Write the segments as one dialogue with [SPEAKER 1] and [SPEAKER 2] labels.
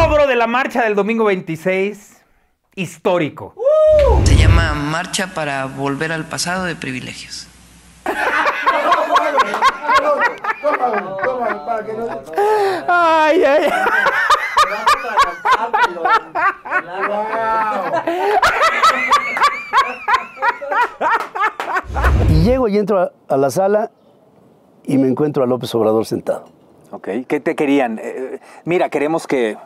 [SPEAKER 1] logro de la marcha del domingo 26, histórico.
[SPEAKER 2] Se llama Marcha para Volver al Pasado de Privilegios.
[SPEAKER 3] Tómalo, tómalo, para que no.
[SPEAKER 1] Ay, ay, ay.
[SPEAKER 4] Y llego y entro a, a la sala y me encuentro a López Obrador sentado.
[SPEAKER 5] Ok, ¿qué te querían? Eh, mira, queremos que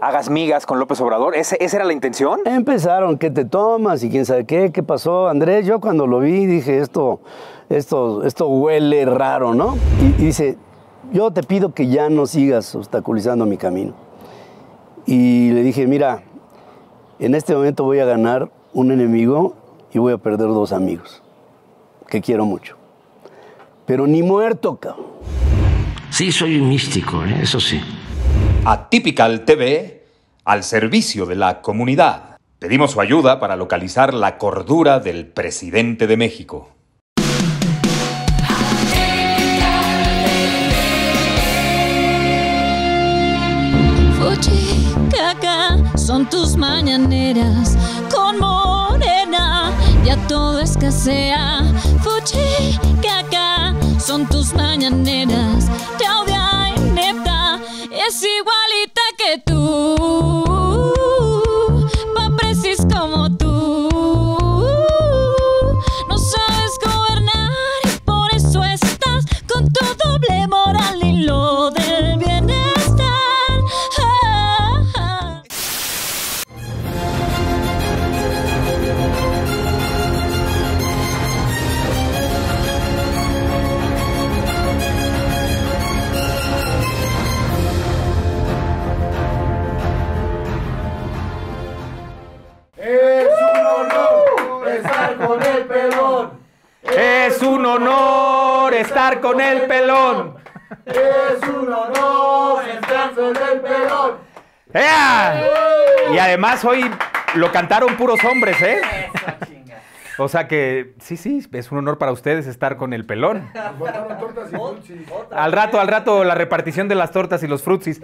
[SPEAKER 5] hagas migas con López Obrador. ¿Ese- ¿Esa era la intención?
[SPEAKER 4] Empezaron, ¿qué te tomas? Y quién sabe qué, qué pasó, Andrés. Yo cuando lo vi dije, esto, esto, esto huele raro, ¿no? Y, y dice, yo te pido que ya no sigas obstaculizando mi camino. Y le dije, mira, en este momento voy a ganar un enemigo y voy a perder dos amigos, que quiero mucho. Pero ni muerto, cabrón.
[SPEAKER 6] Sí, soy un místico, ¿eh? eso sí.
[SPEAKER 7] Atypical TV al servicio de la comunidad. Pedimos su ayuda para localizar la cordura del presidente de México.
[SPEAKER 8] Fuchi, caca, son tus mañaneras con morena, ya todo escasea. Fuchi, caca, son tus mañaneras, Claudia inepta es igualita que tú.
[SPEAKER 3] Es un honor estar con el pelón.
[SPEAKER 1] Es un honor estar con el pelón. ¡Ea! Y además hoy lo cantaron puros hombres, ¿eh? O sea que sí, sí, es un honor para ustedes estar con el pelón.
[SPEAKER 3] Nos botaron tortas y dulces.
[SPEAKER 1] Al rato, al rato, la repartición de las tortas y los frutsis.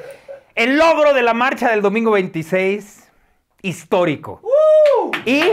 [SPEAKER 1] El logro de la marcha del domingo 26, histórico. Y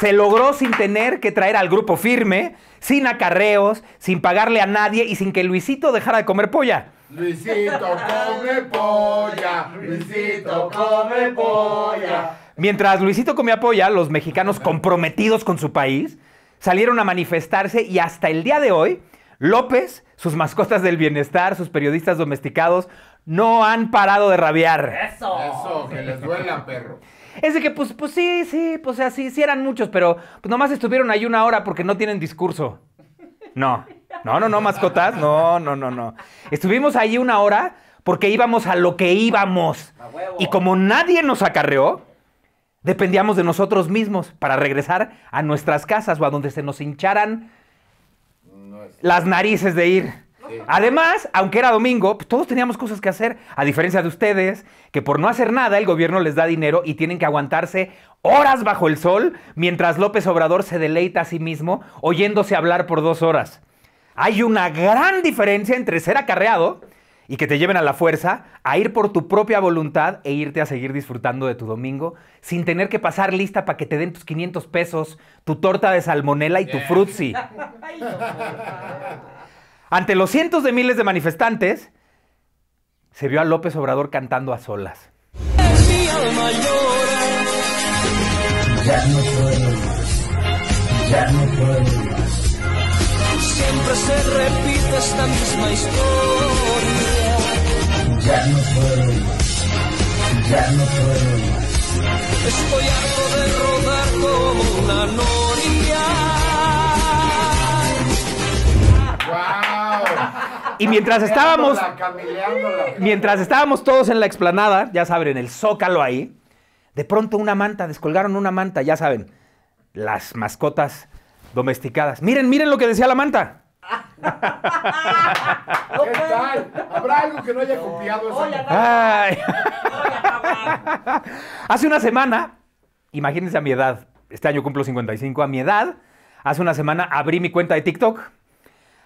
[SPEAKER 1] se logró sin tener que traer al grupo firme, sin acarreos, sin pagarle a nadie y sin que Luisito dejara de comer polla.
[SPEAKER 3] Luisito come polla. Luisito come polla.
[SPEAKER 1] Mientras Luisito comía polla, los mexicanos comprometidos con su país salieron a manifestarse y hasta el día de hoy, López, sus mascotas del bienestar, sus periodistas domesticados, no han parado de rabiar.
[SPEAKER 3] Eso, que les duela, perro.
[SPEAKER 1] Es de que, pues, pues sí, sí, pues así, sí eran muchos, pero pues nomás estuvieron ahí una hora porque no tienen discurso. No, no, no, no, mascotas, no, no, no, no. Estuvimos ahí una hora porque íbamos a lo que íbamos. Y como nadie nos acarreó, dependíamos de nosotros mismos para regresar a nuestras casas o a donde se nos hincharan las narices de ir. Además, aunque era domingo, pues, todos teníamos cosas que hacer, a diferencia de ustedes, que por no hacer nada el gobierno les da dinero y tienen que aguantarse horas bajo el sol mientras López Obrador se deleita a sí mismo oyéndose hablar por dos horas. Hay una gran diferencia entre ser acarreado y que te lleven a la fuerza a ir por tu propia voluntad e irte a seguir disfrutando de tu domingo sin tener que pasar lista para que te den tus 500 pesos, tu torta de salmonela y tu frutzi. Ante los cientos de miles de manifestantes, se vio a López Obrador cantando a solas.
[SPEAKER 4] Ya no puedo más. Ya no puedo más.
[SPEAKER 9] Siempre se repite esta misma historia.
[SPEAKER 4] Ya no puedo más. Ya no puedo más.
[SPEAKER 9] Estoy harto de rodar como una noria.
[SPEAKER 3] ¡Wow!
[SPEAKER 1] Y mientras estábamos, mientras estábamos todos en la explanada, ya saben, en el zócalo ahí, de pronto una manta, descolgaron una manta, ya saben, las mascotas domesticadas. Miren, miren lo que decía la manta.
[SPEAKER 3] ¿Qué tal? ¿Habrá algo que no haya copiado eso?
[SPEAKER 1] Ay. Hace una semana, imagínense a mi edad, este año cumplo 55, a mi edad, hace una semana abrí mi cuenta de TikTok.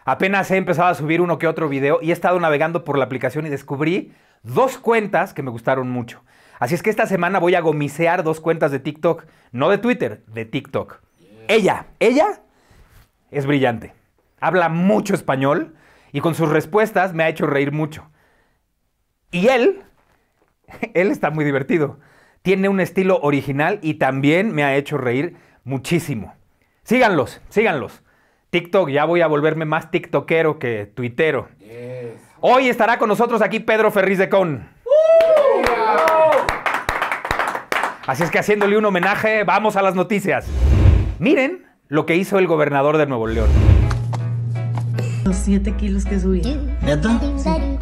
[SPEAKER 1] Apenas he empezado a subir uno que otro video y he estado navegando por la aplicación y descubrí dos cuentas que me gustaron mucho. Así es que esta semana voy a gomisear dos cuentas de TikTok, no de Twitter, de TikTok. Ella, ella es brillante. Habla mucho español y con sus respuestas me ha hecho reír mucho. Y él, él está muy divertido. Tiene un estilo original y también me ha hecho reír muchísimo. Síganlos, síganlos. TikTok, ya voy a volverme más tiktokero que tuitero. Hoy estará con nosotros aquí Pedro Ferriz de Con. Así es que haciéndole un homenaje, vamos a las noticias. Miren lo que hizo el gobernador de Nuevo León.
[SPEAKER 10] Los 7 kilos que subí.
[SPEAKER 11] ¿Neta?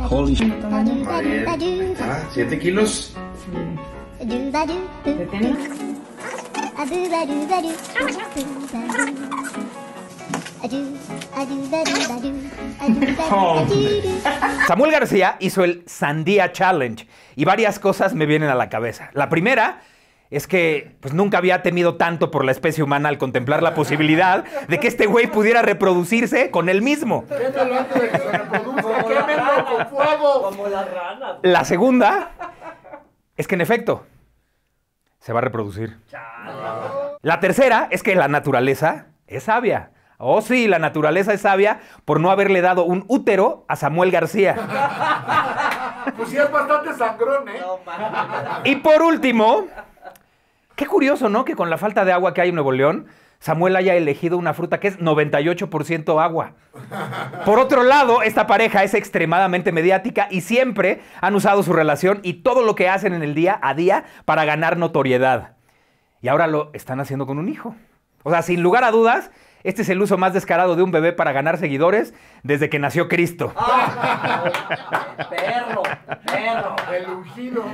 [SPEAKER 11] Holy shit. Ah, ¿siete kilos?
[SPEAKER 1] Samuel García hizo el Sandía Challenge y varias cosas me vienen a la cabeza. La primera es que pues nunca había temido tanto por la especie humana al contemplar la posibilidad de que este güey pudiera reproducirse con él mismo. La segunda es que en efecto se va a reproducir. La tercera es que la naturaleza es sabia. Oh sí, la naturaleza es sabia por no haberle dado un útero a Samuel García.
[SPEAKER 3] Pues sí es bastante sangrón, ¿eh?
[SPEAKER 1] Y por último, qué curioso, ¿no? Que con la falta de agua que hay en Nuevo León, Samuel haya elegido una fruta que es 98% agua. Por otro lado, esta pareja es extremadamente mediática y siempre han usado su relación y todo lo que hacen en el día a día para ganar notoriedad. Y ahora lo están haciendo con un hijo. O sea, sin lugar a dudas, este es el uso más descarado de un bebé para ganar seguidores desde que nació Cristo.
[SPEAKER 12] Perro, perro.
[SPEAKER 3] El ungido.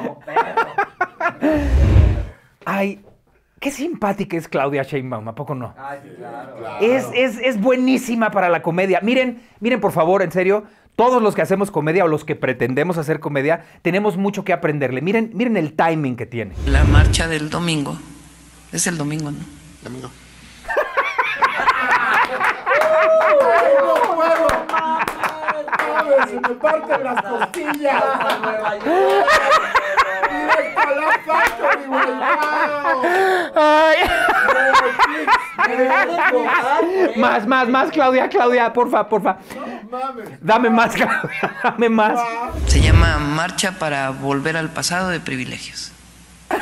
[SPEAKER 1] Ay, qué simpática es Claudia Sheinbaum, ¿a poco no?
[SPEAKER 12] Ay, sí, claro.
[SPEAKER 1] Es, es- es buenísima para la comedia. Miren, miren por favor, en serio, todos los que hacemos comedia o los que pretendemos hacer comedia, tenemos mucho que aprenderle. Miren, miren el timing que tiene.
[SPEAKER 2] La marcha del domingo. Es el domingo, ¿no?
[SPEAKER 11] Domingo.
[SPEAKER 3] ¡Mames, se me parten las costillas!
[SPEAKER 12] Nueva York.
[SPEAKER 3] ¡Directo a la factory, güey! ¡Wow!
[SPEAKER 1] Ay. Más, más, más, Claudia, Claudia, porfa, porfa. Dame más, Claudia, dame más.
[SPEAKER 2] Se llama Marcha para volver al pasado de privilegios.
[SPEAKER 3] No...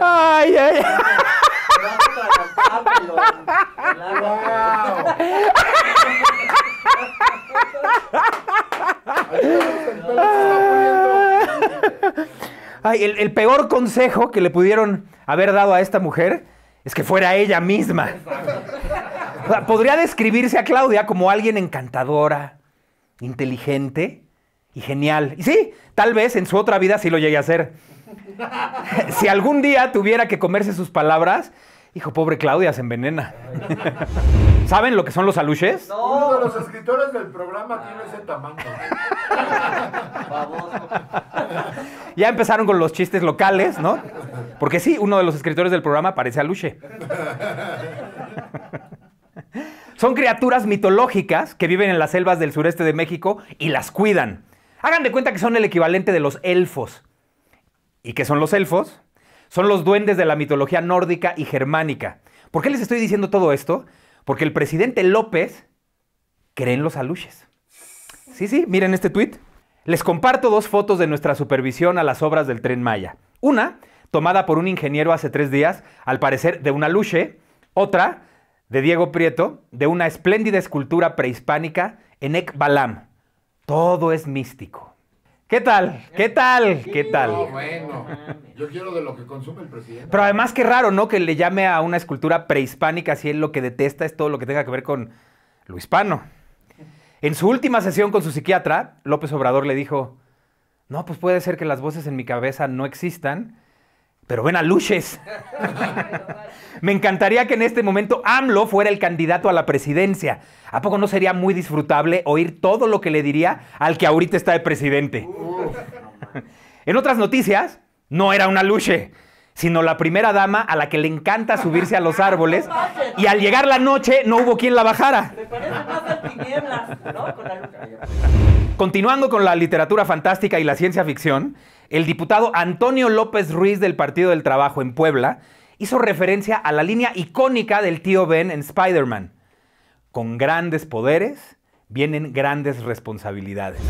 [SPEAKER 1] Ay, ay. Ay, el, el peor consejo que le pudieron haber dado a esta mujer es que fuera ella misma. Podría describirse a Claudia como alguien encantadora, inteligente y genial. Y sí, tal vez en su otra vida sí lo llegue a ser. Si algún día tuviera que comerse sus palabras, hijo, pobre Claudia, se envenena. ¿Saben lo que son los aluches?
[SPEAKER 3] Uno de los escritores del programa tiene ese tamaño.
[SPEAKER 1] Ya empezaron con los chistes locales, ¿no? Porque sí, uno de los escritores del programa parece aluche. Son criaturas mitológicas que viven en las selvas del sureste de México y las cuidan. Hagan de cuenta que son el equivalente de los elfos. ¿Y qué son los elfos? Son los duendes de la mitología nórdica y germánica. ¿Por qué les estoy diciendo todo esto? Porque el presidente López cree en los aluches. Sí, sí, miren este tuit. Les comparto dos fotos de nuestra supervisión a las obras del Tren Maya. Una, tomada por un ingeniero hace tres días, al parecer de una luche. Otra, de Diego Prieto, de una espléndida escultura prehispánica en Ekbalam. Todo es místico. ¿Qué tal? ¿Qué tal? ¿Qué
[SPEAKER 3] No,
[SPEAKER 1] tal?
[SPEAKER 3] bueno. Yo quiero de lo que consume el presidente.
[SPEAKER 1] Pero además qué raro, ¿no? Que le llame a una escultura prehispánica si él lo que detesta es todo lo que tenga que ver con lo hispano. En su última sesión con su psiquiatra, López Obrador le dijo, no, pues puede ser que las voces en mi cabeza no existan, pero ven a luches. Me encantaría que en este momento AMLO fuera el candidato a la presidencia. ¿A poco no sería muy disfrutable oír todo lo que le diría al que ahorita está de presidente? En otras noticias, no era una luche. sino la primera dama a la que le encanta subirse a los árboles y al llegar la noche no hubo quien la bajara.
[SPEAKER 12] Me parece más al tinieblas, ¿no? Con la luz.
[SPEAKER 1] Continuando con la literatura fantástica y la ciencia ficción, el diputado Antonio López Ruiz del Partido del Trabajo en Puebla hizo referencia a la línea icónica del tío Ben en Spider-Man. Con grandes poderes vienen grandes responsabilidades.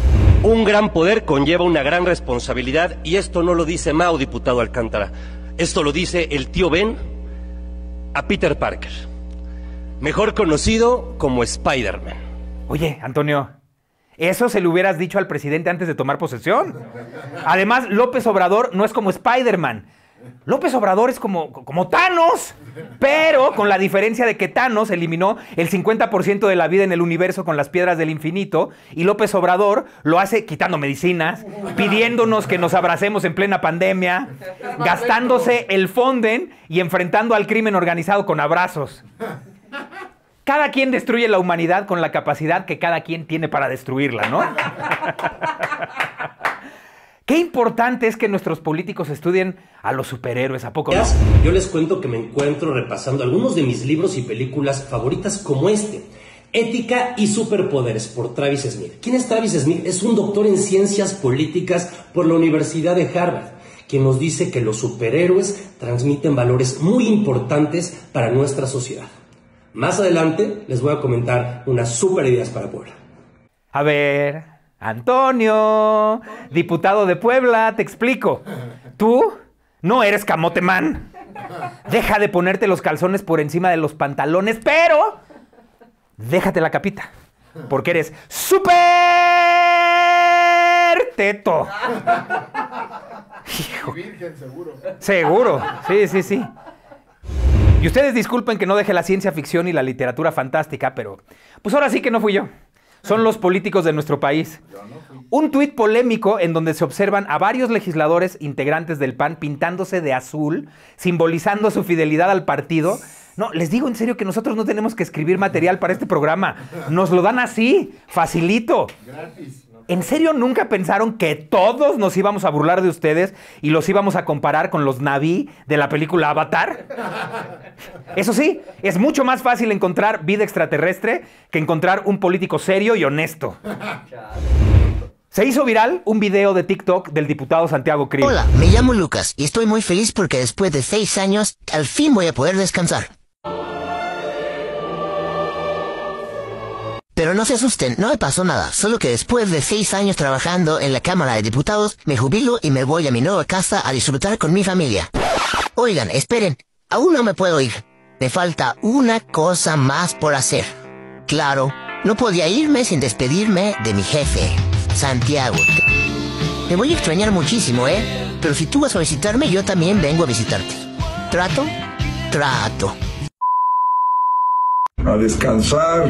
[SPEAKER 13] Un gran poder conlleva una gran responsabilidad y esto no lo dice Mao, diputado Alcántara. Esto lo dice el tío Ben a Peter Parker, mejor conocido como Spider-Man.
[SPEAKER 1] Oye, Antonio, eso se lo hubieras dicho al presidente antes de tomar posesión. Además, López Obrador no es como Spider-Man. López Obrador es como, como Thanos, pero con la diferencia de que Thanos eliminó el 50% de la vida en el universo con las piedras del infinito y López Obrador lo hace quitando medicinas, pidiéndonos que nos abracemos en plena pandemia, gastándose el fonden y enfrentando al crimen organizado con abrazos. Cada quien destruye la humanidad con la capacidad que cada quien tiene para destruirla, ¿no? Qué importante es que nuestros políticos estudien a los superhéroes, ¿a poco no?
[SPEAKER 13] Yo les cuento que me encuentro repasando algunos de mis libros y películas favoritas como este. Ética y Superpoderes por Travis Smith. ¿Quién es Travis Smith? Es un doctor en ciencias políticas por la Universidad de Harvard, quien nos dice que los superhéroes transmiten valores muy importantes para nuestra sociedad. Más adelante les voy a comentar unas super ideas para Puebla.
[SPEAKER 1] A ver, Antonio, diputado de Puebla, te explico. Tú no eres camote man. Deja de ponerte los calzones por encima de los pantalones, pero déjate la capita. Porque eres súper teto. Hijo.
[SPEAKER 3] Virgen, seguro.
[SPEAKER 1] Seguro, sí, sí, sí. Y ustedes disculpen que no deje la ciencia ficción y la literatura fantástica, pero pues ahora sí que no fui yo. Son los políticos de nuestro país. Un tuit polémico en donde se observan a varios legisladores integrantes del PAN pintándose de azul, simbolizando su fidelidad al partido. No, les digo en serio que nosotros no tenemos que escribir material para este programa. Nos lo dan así, facilito.
[SPEAKER 3] Gratis.
[SPEAKER 1] ¿En serio nunca pensaron que todos nos íbamos a burlar de ustedes y los íbamos a comparar con los Naví de la película Avatar? Eso sí, es mucho más fácil encontrar vida extraterrestre que encontrar un político serio y honesto. Se hizo viral un video de TikTok del diputado Santiago Krill.
[SPEAKER 14] Hola, me llamo Lucas y estoy muy feliz porque después de seis años al fin voy a poder descansar. Pero no se asusten, no me pasó nada, solo que después de seis años trabajando en la Cámara de Diputados, me jubilo y me voy a mi nueva casa a disfrutar con mi familia. Oigan, esperen, aún no me puedo ir. Me falta una cosa más por hacer. Claro, no podía irme sin despedirme de mi jefe, Santiago. Me voy a extrañar muchísimo, ¿eh? Pero si tú vas a visitarme, yo también vengo a visitarte. ¿Trato? Trato.
[SPEAKER 11] A descansar.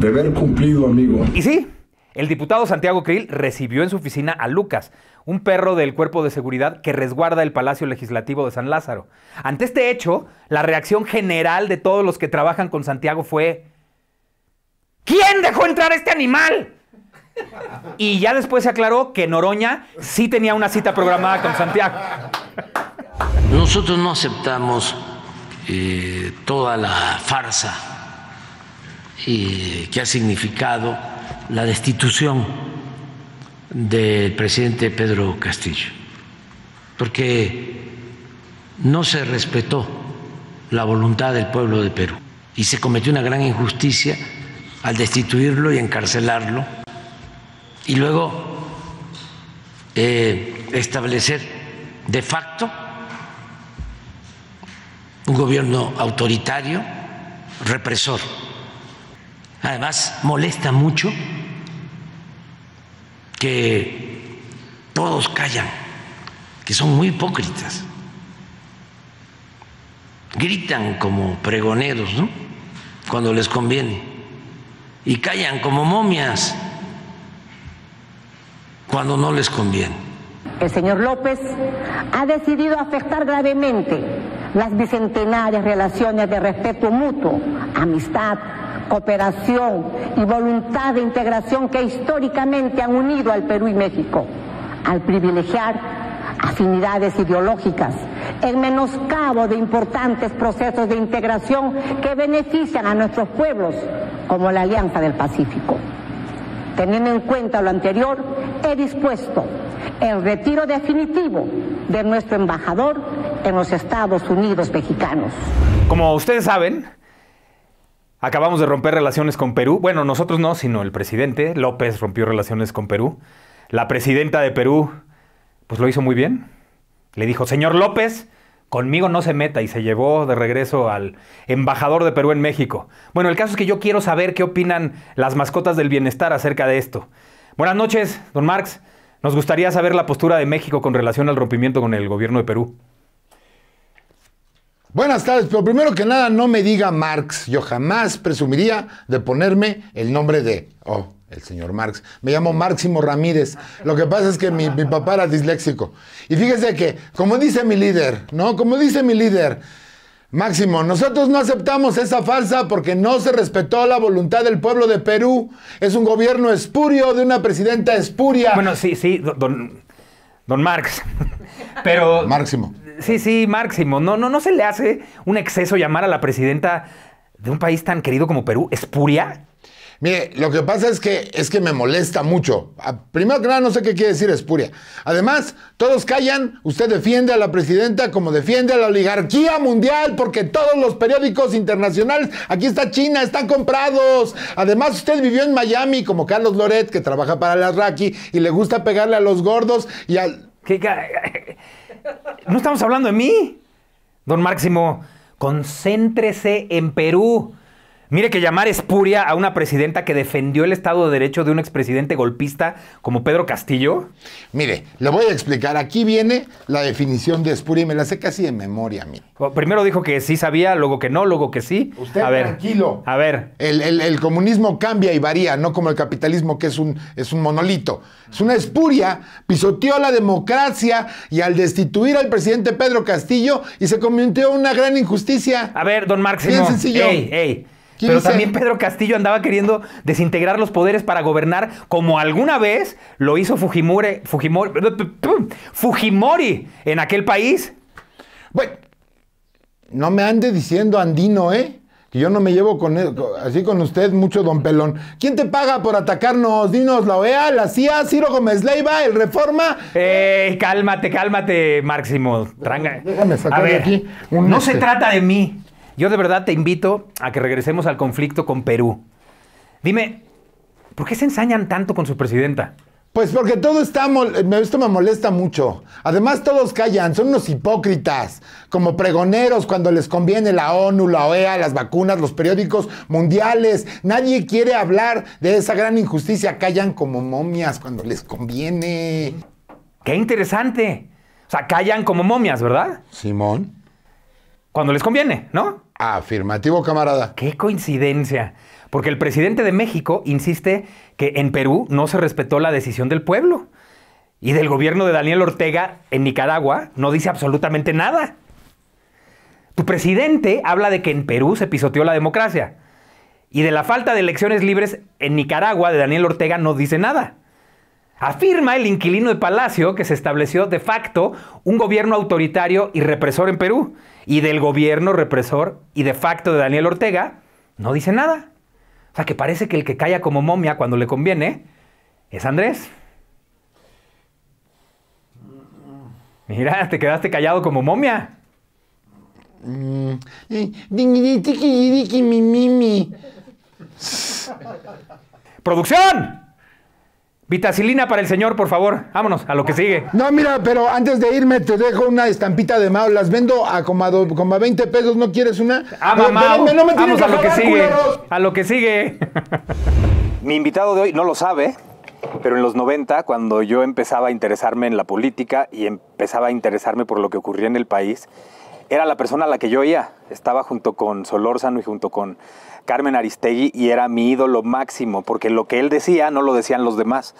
[SPEAKER 11] Deber cumplido, amigo.
[SPEAKER 1] Y sí, el diputado Santiago Krill recibió en su oficina a Lucas, un perro del cuerpo de seguridad que resguarda el Palacio Legislativo de San Lázaro. Ante este hecho, la reacción general de todos los que trabajan con Santiago fue... ¿Quién dejó entrar a este animal? Y ya después se aclaró que Noroña sí tenía una cita programada con Santiago.
[SPEAKER 6] Nosotros no aceptamos eh, toda la farsa eh, que ha significado la destitución del presidente Pedro Castillo, porque no se respetó la voluntad del pueblo de Perú y se cometió una gran injusticia al destituirlo y encarcelarlo y luego eh, establecer de facto un gobierno autoritario, represor. Además, molesta mucho que todos callan, que son muy hipócritas. Gritan como pregoneros, ¿no? Cuando les conviene. Y callan como momias cuando no les conviene.
[SPEAKER 15] El señor López ha decidido afectar gravemente las bicentenarias relaciones de respeto mutuo, amistad, cooperación y voluntad de integración que históricamente han unido al Perú y México, al privilegiar afinidades ideológicas en menoscabo de importantes procesos de integración que benefician a nuestros pueblos, como la Alianza del Pacífico. Teniendo en cuenta lo anterior, he dispuesto el retiro definitivo de nuestro embajador en los Estados Unidos mexicanos.
[SPEAKER 1] Como ustedes saben, acabamos de romper relaciones con Perú. Bueno, nosotros no, sino el presidente López rompió relaciones con Perú. La presidenta de Perú, pues lo hizo muy bien. Le dijo, señor López, conmigo no se meta y se llevó de regreso al embajador de Perú en México. Bueno, el caso es que yo quiero saber qué opinan las mascotas del bienestar acerca de esto. Buenas noches, don Marx. Nos gustaría saber la postura de México con relación al rompimiento con el gobierno de Perú.
[SPEAKER 16] Buenas tardes, pero primero que nada no me diga Marx. Yo jamás presumiría de ponerme el nombre de, oh, el señor Marx. Me llamo Máximo Ramírez. Lo que pasa es que mi, mi papá era disléxico. Y fíjese que, como dice mi líder, ¿no? Como dice mi líder, Máximo, nosotros no aceptamos esa falsa porque no se respetó la voluntad del pueblo de Perú. Es un gobierno espurio de una presidenta espuria.
[SPEAKER 1] Bueno, sí, sí, do- don, don Marx. Pero.
[SPEAKER 16] Máximo.
[SPEAKER 1] Sí, sí, Máximo. No, no, no se le hace un exceso llamar a la presidenta de un país tan querido como Perú espuria.
[SPEAKER 16] Mire, lo que pasa es que es que me molesta mucho. Ah, Primero que nada, no sé qué quiere decir espuria. Además, todos callan. Usted defiende a la presidenta como defiende a la oligarquía mundial, porque todos los periódicos internacionales, aquí está China, están comprados. Además, usted vivió en Miami como Carlos Loret, que trabaja para la Raki y le gusta pegarle a los gordos y al.
[SPEAKER 1] ¿Qué No estamos hablando de mí. Don Máximo, concéntrese en Perú. Mire que llamar espuria a una presidenta que defendió el Estado de Derecho de un expresidente golpista como Pedro Castillo.
[SPEAKER 16] Mire, le voy a explicar. Aquí viene la definición de espuria y me la sé casi de memoria, mire.
[SPEAKER 1] Primero dijo que sí sabía, luego que no, luego que sí.
[SPEAKER 16] Usted
[SPEAKER 1] a ver,
[SPEAKER 16] tranquilo.
[SPEAKER 1] A ver.
[SPEAKER 16] El, el- el comunismo cambia y varía, no como el capitalismo que es un, es un monolito. Es una espuria, pisoteó la democracia y al destituir al presidente Pedro Castillo y se convirtió en una gran injusticia.
[SPEAKER 1] A ver, don Máximo.
[SPEAKER 16] Bien sencillo.
[SPEAKER 1] Ey, ey.
[SPEAKER 16] ¿Quién
[SPEAKER 1] Pero
[SPEAKER 16] dice?
[SPEAKER 1] también Pedro Castillo andaba queriendo desintegrar los poderes para gobernar como alguna vez lo hizo Fujimori, Fujimori, Fujimori en aquel país.
[SPEAKER 16] Bueno, no me ande diciendo andino, ¿eh? Que yo no me llevo con con- así con usted mucho, don Pelón. ¿Quién te paga por atacarnos? Dinos, la OEA, la CIA, Ciro Gómez Leiva, el Reforma.
[SPEAKER 1] Ey, cálmate, cálmate, Máximo. Tranga.
[SPEAKER 16] Déjame sacar de aquí un
[SPEAKER 1] no
[SPEAKER 16] este.
[SPEAKER 1] se trata de mí. Yo de verdad te invito a que regresemos al conflicto con Perú. Dime, ¿por qué se ensañan tanto con su presidenta?
[SPEAKER 16] Pues porque todo está, esto me molesta mucho. Además todos callan, son unos hipócritas, como pregoneros cuando les conviene la ONU, la OEA, las vacunas, los periódicos mundiales. Nadie quiere hablar de esa gran injusticia, callan como momias cuando les conviene.
[SPEAKER 1] Qué interesante. O sea, callan como momias, ¿verdad?
[SPEAKER 16] Simón.
[SPEAKER 1] Cuando les conviene, ¿no?
[SPEAKER 16] Afirmativo, camarada.
[SPEAKER 1] Qué coincidencia. Porque el presidente de México insiste que en Perú no se respetó la decisión del pueblo. Y del gobierno de Daniel Ortega en Nicaragua no dice absolutamente nada. Tu presidente habla de que en Perú se pisoteó la democracia. Y de la falta de elecciones libres en Nicaragua de Daniel Ortega no dice nada. Afirma el inquilino de Palacio que se estableció de facto un gobierno autoritario y represor en Perú. Y del gobierno represor y de facto de Daniel Ortega no dice nada. O sea que parece que el que calla como momia cuando le conviene es Andrés. Mira, te quedaste callado como momia.
[SPEAKER 16] Mm,
[SPEAKER 1] Vitacilina para el señor, por favor. Vámonos, a lo que sigue.
[SPEAKER 16] No, mira, pero antes de irme te dejo una estampita de Mao. Las vendo a como a, do- como a 20 pesos. ¿No quieres una?
[SPEAKER 1] Ah,
[SPEAKER 16] No,
[SPEAKER 1] mamá,
[SPEAKER 16] espérenme, no me
[SPEAKER 1] vamos a lo que sigue.
[SPEAKER 16] culeros.
[SPEAKER 1] A lo que sigue.
[SPEAKER 5] Mi invitado de hoy no lo sabe, pero en los 90, cuando yo empezaba a interesarme en la política y empezaba a interesarme por lo que ocurría en el país, era la persona a la que yo oía. Estaba junto con Solórzano y junto con Carmen Aristegui y era mi ídolo máximo, porque lo que él decía no lo decían los demás.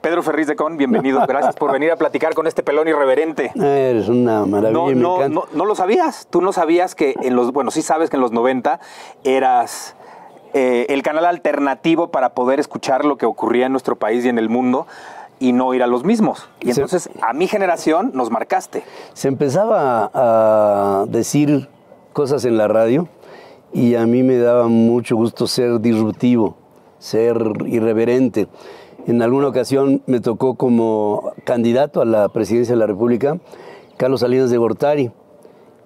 [SPEAKER 5] Pedro Ferriz de Con, bienvenido. Gracias por venir a platicar con este pelón irreverente.
[SPEAKER 4] Eres una maravilla,
[SPEAKER 5] No, no, no, no lo sabías. Tú no sabías que en los, bueno, sí sabes que en los 90 eras eh, el canal alternativo para poder escuchar lo que ocurría en nuestro país y en el mundo.
[SPEAKER 1] y no ir a los mismos. Y entonces a mi generación nos marcaste.
[SPEAKER 4] Se empezaba a decir cosas en la radio y a mí me daba mucho gusto ser disruptivo, ser irreverente. En alguna ocasión me tocó como candidato a la presidencia de la República Carlos Salinas de Gortari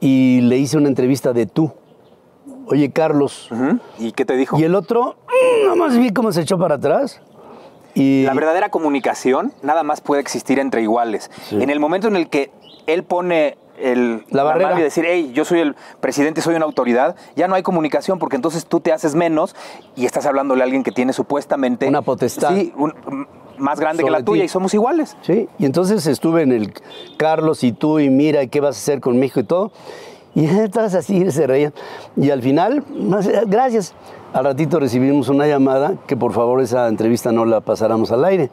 [SPEAKER 4] y le hice una entrevista de tú. Oye, Carlos.
[SPEAKER 1] ¿Y qué te dijo?
[SPEAKER 4] Y el otro, mm, nomás vi cómo se echó para atrás. Y
[SPEAKER 1] La verdadera comunicación nada más puede existir entre iguales. En el momento en el que él pone el,
[SPEAKER 4] La barrera.
[SPEAKER 1] y decir, hey, yo soy el presidente, soy una autoridad, ya no hay comunicación porque entonces tú te haces menos y estás hablándole a alguien que tiene supuestamente...
[SPEAKER 4] Una potestad.
[SPEAKER 1] Sí, un- más grande que la tuya
[SPEAKER 4] ti.
[SPEAKER 1] y somos iguales.
[SPEAKER 4] Sí, y entonces estuve en el Carlos y tú y mira, ¿y qué vas a hacer con México y todo? Y todas así se reían. Y al final, gracias. Al ratito recibimos una llamada que por favor esa entrevista no la pasáramos al aire.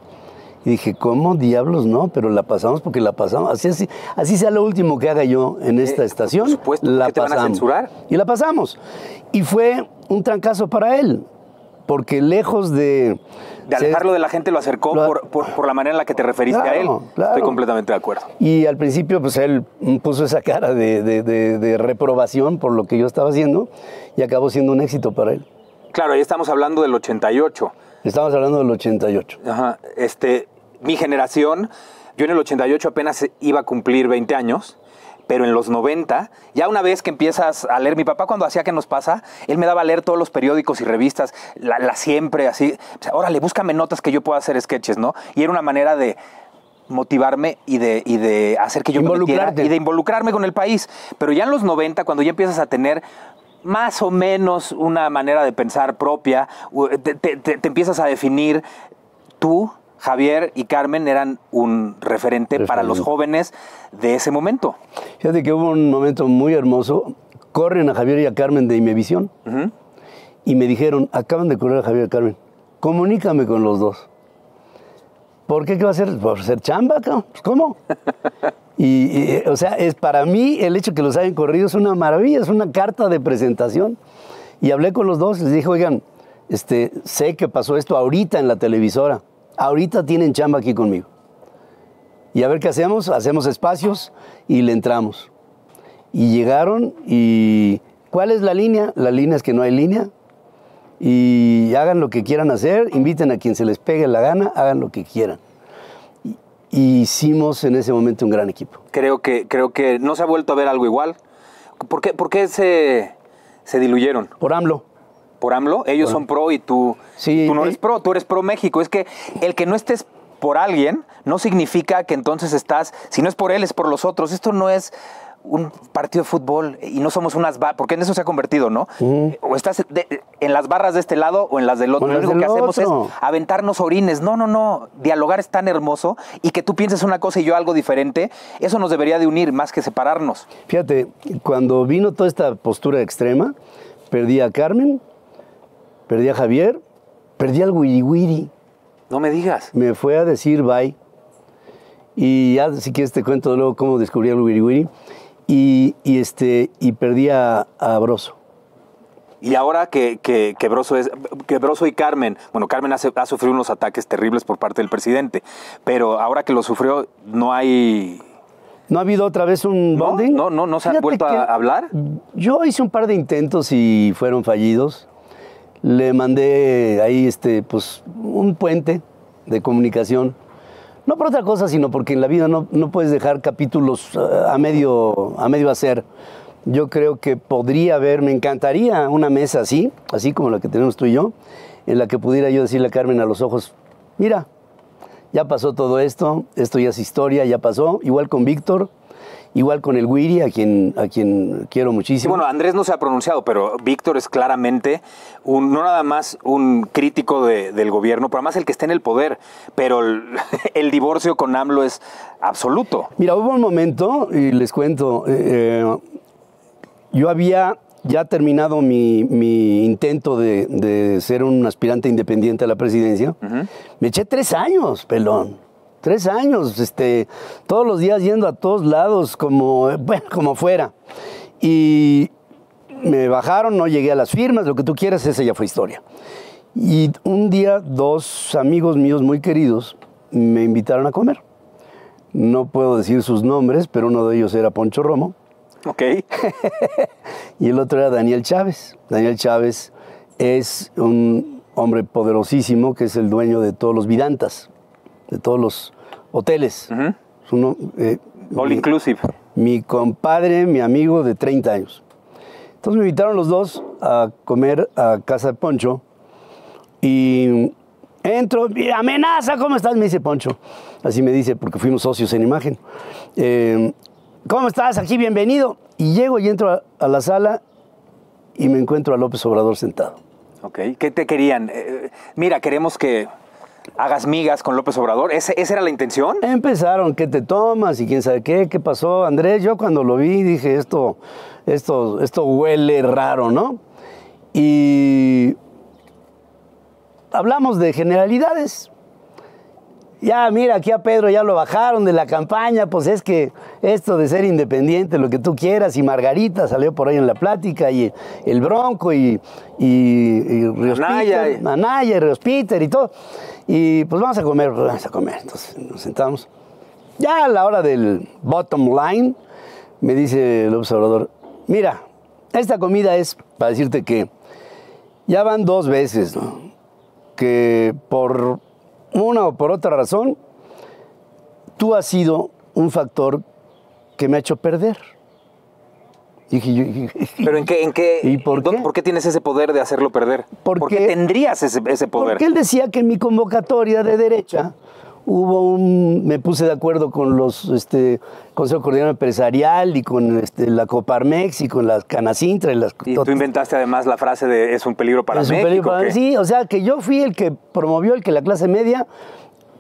[SPEAKER 4] Y dije, ¿cómo diablos no? Pero la pasamos porque la pasamos. Así, así, así sea lo último que haga yo en esta estación. Por supuesto, la
[SPEAKER 1] ¿qué te van a
[SPEAKER 4] pasamos.
[SPEAKER 1] censurar?
[SPEAKER 4] Y la pasamos. Y fue un trancazo para él. Porque lejos de.
[SPEAKER 1] De alejarlo de la gente lo acercó por, por- por la manera en la que te referiste a él.
[SPEAKER 4] Claro, claro.
[SPEAKER 1] Estoy completamente de acuerdo.
[SPEAKER 4] Y al principio, pues él puso esa cara de, de- de- de reprobación por lo que yo estaba haciendo y acabó siendo un éxito para él.
[SPEAKER 1] Claro, ahí estamos hablando del 88.
[SPEAKER 4] Estamos hablando del 88.
[SPEAKER 1] Ajá, este, mi generación, yo en el 88 apenas iba a cumplir 20 años, pero en los 90, ya una vez que empiezas a leer, mi papá cuando hacía que nos pasa, él me daba a leer todos los periódicos y revistas, la, la siempre, así, o sea, órale, búscame notas que yo pueda hacer sketches, ¿no? Y era una manera de motivarme y de, y de hacer que yo me metiera y de involucrarme con el país. Pero ya en los 90, cuando ya empiezas a tener más o menos una manera de pensar propia, te, te- te- te empiezas a definir, tú, Javier y Carmen eran un referente para los jóvenes de ese momento.
[SPEAKER 4] Fíjate que hubo un momento muy hermoso. Corren a Javier y a Carmen de Imevisión y me dijeron, acaban de correr a Javier y a Carmen, comunícame con los dos. ¿Por qué? ¿Qué va a hacer? ¿Por ser chamba? cabrón? Pues, ¿Cómo? Y, o sea, es para mí el hecho que los hayan corrido es una maravilla, es una carta de presentación. Y hablé con los dos, les dije, oigan, este, sé que pasó esto ahorita en la televisora, ahorita tienen chamba aquí conmigo. Y a ver qué hacemos, hacemos espacios y le entramos. Y llegaron y ¿cuál es la línea? La línea es que no hay línea. Y hagan lo que quieran hacer, inviten a quien se les pegue la gana, hagan lo que quieran. Y, hicimos en ese momento un gran equipo.
[SPEAKER 1] Creo que, creo que no se ha vuelto a ver algo igual. ¿Por qué, por qué se, se diluyeron?
[SPEAKER 4] Por AMLO.
[SPEAKER 1] ¿Por AMLO? Ellos son pro y tú, tú no eres pro, tú eres pro México. Es que el que no estés por alguien no significa que entonces estás, si no es por él, es por los otros. Esto no es un partido de fútbol y no somos unas barras, porque en eso se ha convertido, ¿no? O estás de- en las barras de este lado o en las del otro. Lo único que hacemos
[SPEAKER 4] otro.
[SPEAKER 1] es aventarnos orines. No, no, no. Dialogar es tan hermoso y que tú pienses una cosa y yo algo diferente, eso nos debería de unir más que separarnos.
[SPEAKER 4] Fíjate, cuando vino toda esta postura extrema, perdí a Carmen, perdí a Javier, perdí al Wiri Wiri.
[SPEAKER 1] No me digas.
[SPEAKER 4] Me fue a decir bye. Y ya, si quieres, te cuento luego cómo descubrí al Wiri Wiri. Y, y este, y perdí a, a Broso.
[SPEAKER 1] Y ahora que, que, que Broso es, que Broso y Carmen, bueno, Carmen hace- ha sufrido unos ataques terribles por parte del presidente, pero ahora que lo sufrió, no hay...
[SPEAKER 4] ¿No ha habido otra vez un
[SPEAKER 1] ¿No?
[SPEAKER 4] bonding?
[SPEAKER 1] ¿No, no, no se han vuelto a hablar?
[SPEAKER 4] Yo hice un par de intentos y fueron fallidos. Le mandé ahí este, pues, un puente de comunicación. No por otra cosa, sino porque en la vida no, no puedes dejar capítulos eh, a medio, a medio hacer. Yo creo que podría haber, me encantaría una mesa así, así como la que tenemos tú y yo, en la que pudiera yo decirle a Carmen a los ojos, mira, ya pasó todo esto, esto ya es historia, ya pasó, igual con Víctor, igual con el Wiri, a quien, a quien quiero
[SPEAKER 1] Sí,
[SPEAKER 4] muchísimo.
[SPEAKER 1] bueno, Andrés no se ha pronunciado, pero Víctor es claramente un, no nada más un crítico de- del gobierno, pero además el que está en el poder, pero el, el divorcio con AMLO es absoluto.
[SPEAKER 4] Mira, hubo un momento, y les cuento, eh, eh, yo había ya terminado mi, mi intento de, de ser un aspirante independiente a la presidencia. Me eché tres años, pelón. Tres años, este, todos los días yendo a todos lados, como, bueno, como fuera. Y me bajaron, no llegué a las firmas, lo que tú quieras, esa ya fue historia. Y un día, dos amigos míos muy queridos me invitaron a comer. No puedo decir sus nombres, pero uno de ellos era Poncho Romo
[SPEAKER 1] Ok.
[SPEAKER 4] y el otro era Daniel Chávez. Daniel Chávez es un hombre poderosísimo que es el dueño de todos los vidantas, de todos los hoteles. Uno, eh,
[SPEAKER 1] All
[SPEAKER 4] mi-
[SPEAKER 1] inclusive.
[SPEAKER 4] Mi compadre, mi amigo de 30 años. Entonces me invitaron los dos a comer a casa de Poncho y entro, y amenaza, ¿cómo estás? Me dice Poncho. Así me dice porque fuimos socios en imagen. Eh, ¿Cómo estás? Aquí, bienvenido. Y llego y entro a, a la sala y me encuentro a López Obrador sentado.
[SPEAKER 1] Ok. ¿Qué te querían? Eh, mira, queremos que hagas migas con López Obrador. ¿Ese- ¿Esa era la intención?
[SPEAKER 4] Empezaron, ¿qué te tomas? Y quién sabe qué, qué pasó, Andrés. Yo cuando lo vi dije, esto, esto, esto huele raro, ¿no? Y hablamos de generalidades. Ya, mira, aquí a Pedro ya lo bajaron de la campaña, pues es que esto de ser independiente, lo que tú quieras, y Margarita salió por ahí en la plática, y el Bronco, y, y, y
[SPEAKER 1] Anaya,
[SPEAKER 4] Peter,
[SPEAKER 1] y-
[SPEAKER 4] Anaya, y Ríos Peter, y todo. Y pues vamos a comer, vamos a comer. Entonces nos sentamos. Ya a la hora del bottom line, me dice el observador, mira, esta comida es para decirte que ya van dos veces. Que por una o por otra razón, tú has sido un factor que me ha hecho perder. Dije, yo,
[SPEAKER 1] ¿Pero en qué? En qué
[SPEAKER 4] ¿Y por
[SPEAKER 1] dónde- ¿Por qué tienes ese poder de hacerlo perder? ¿Por, qué tendrías ese, ese poder?
[SPEAKER 4] Porque él decía que en mi convocatoria de derecha hubo un, me puse de acuerdo con los este, Consejo Coordinador Empresarial y con este, la Coparmex y con las Canacintra y las
[SPEAKER 1] Y tú inventaste además la frase de es un peligro para
[SPEAKER 4] Es un
[SPEAKER 1] México.
[SPEAKER 4] peligro para- Sí, o sea que yo fui el que promovió el que la clase media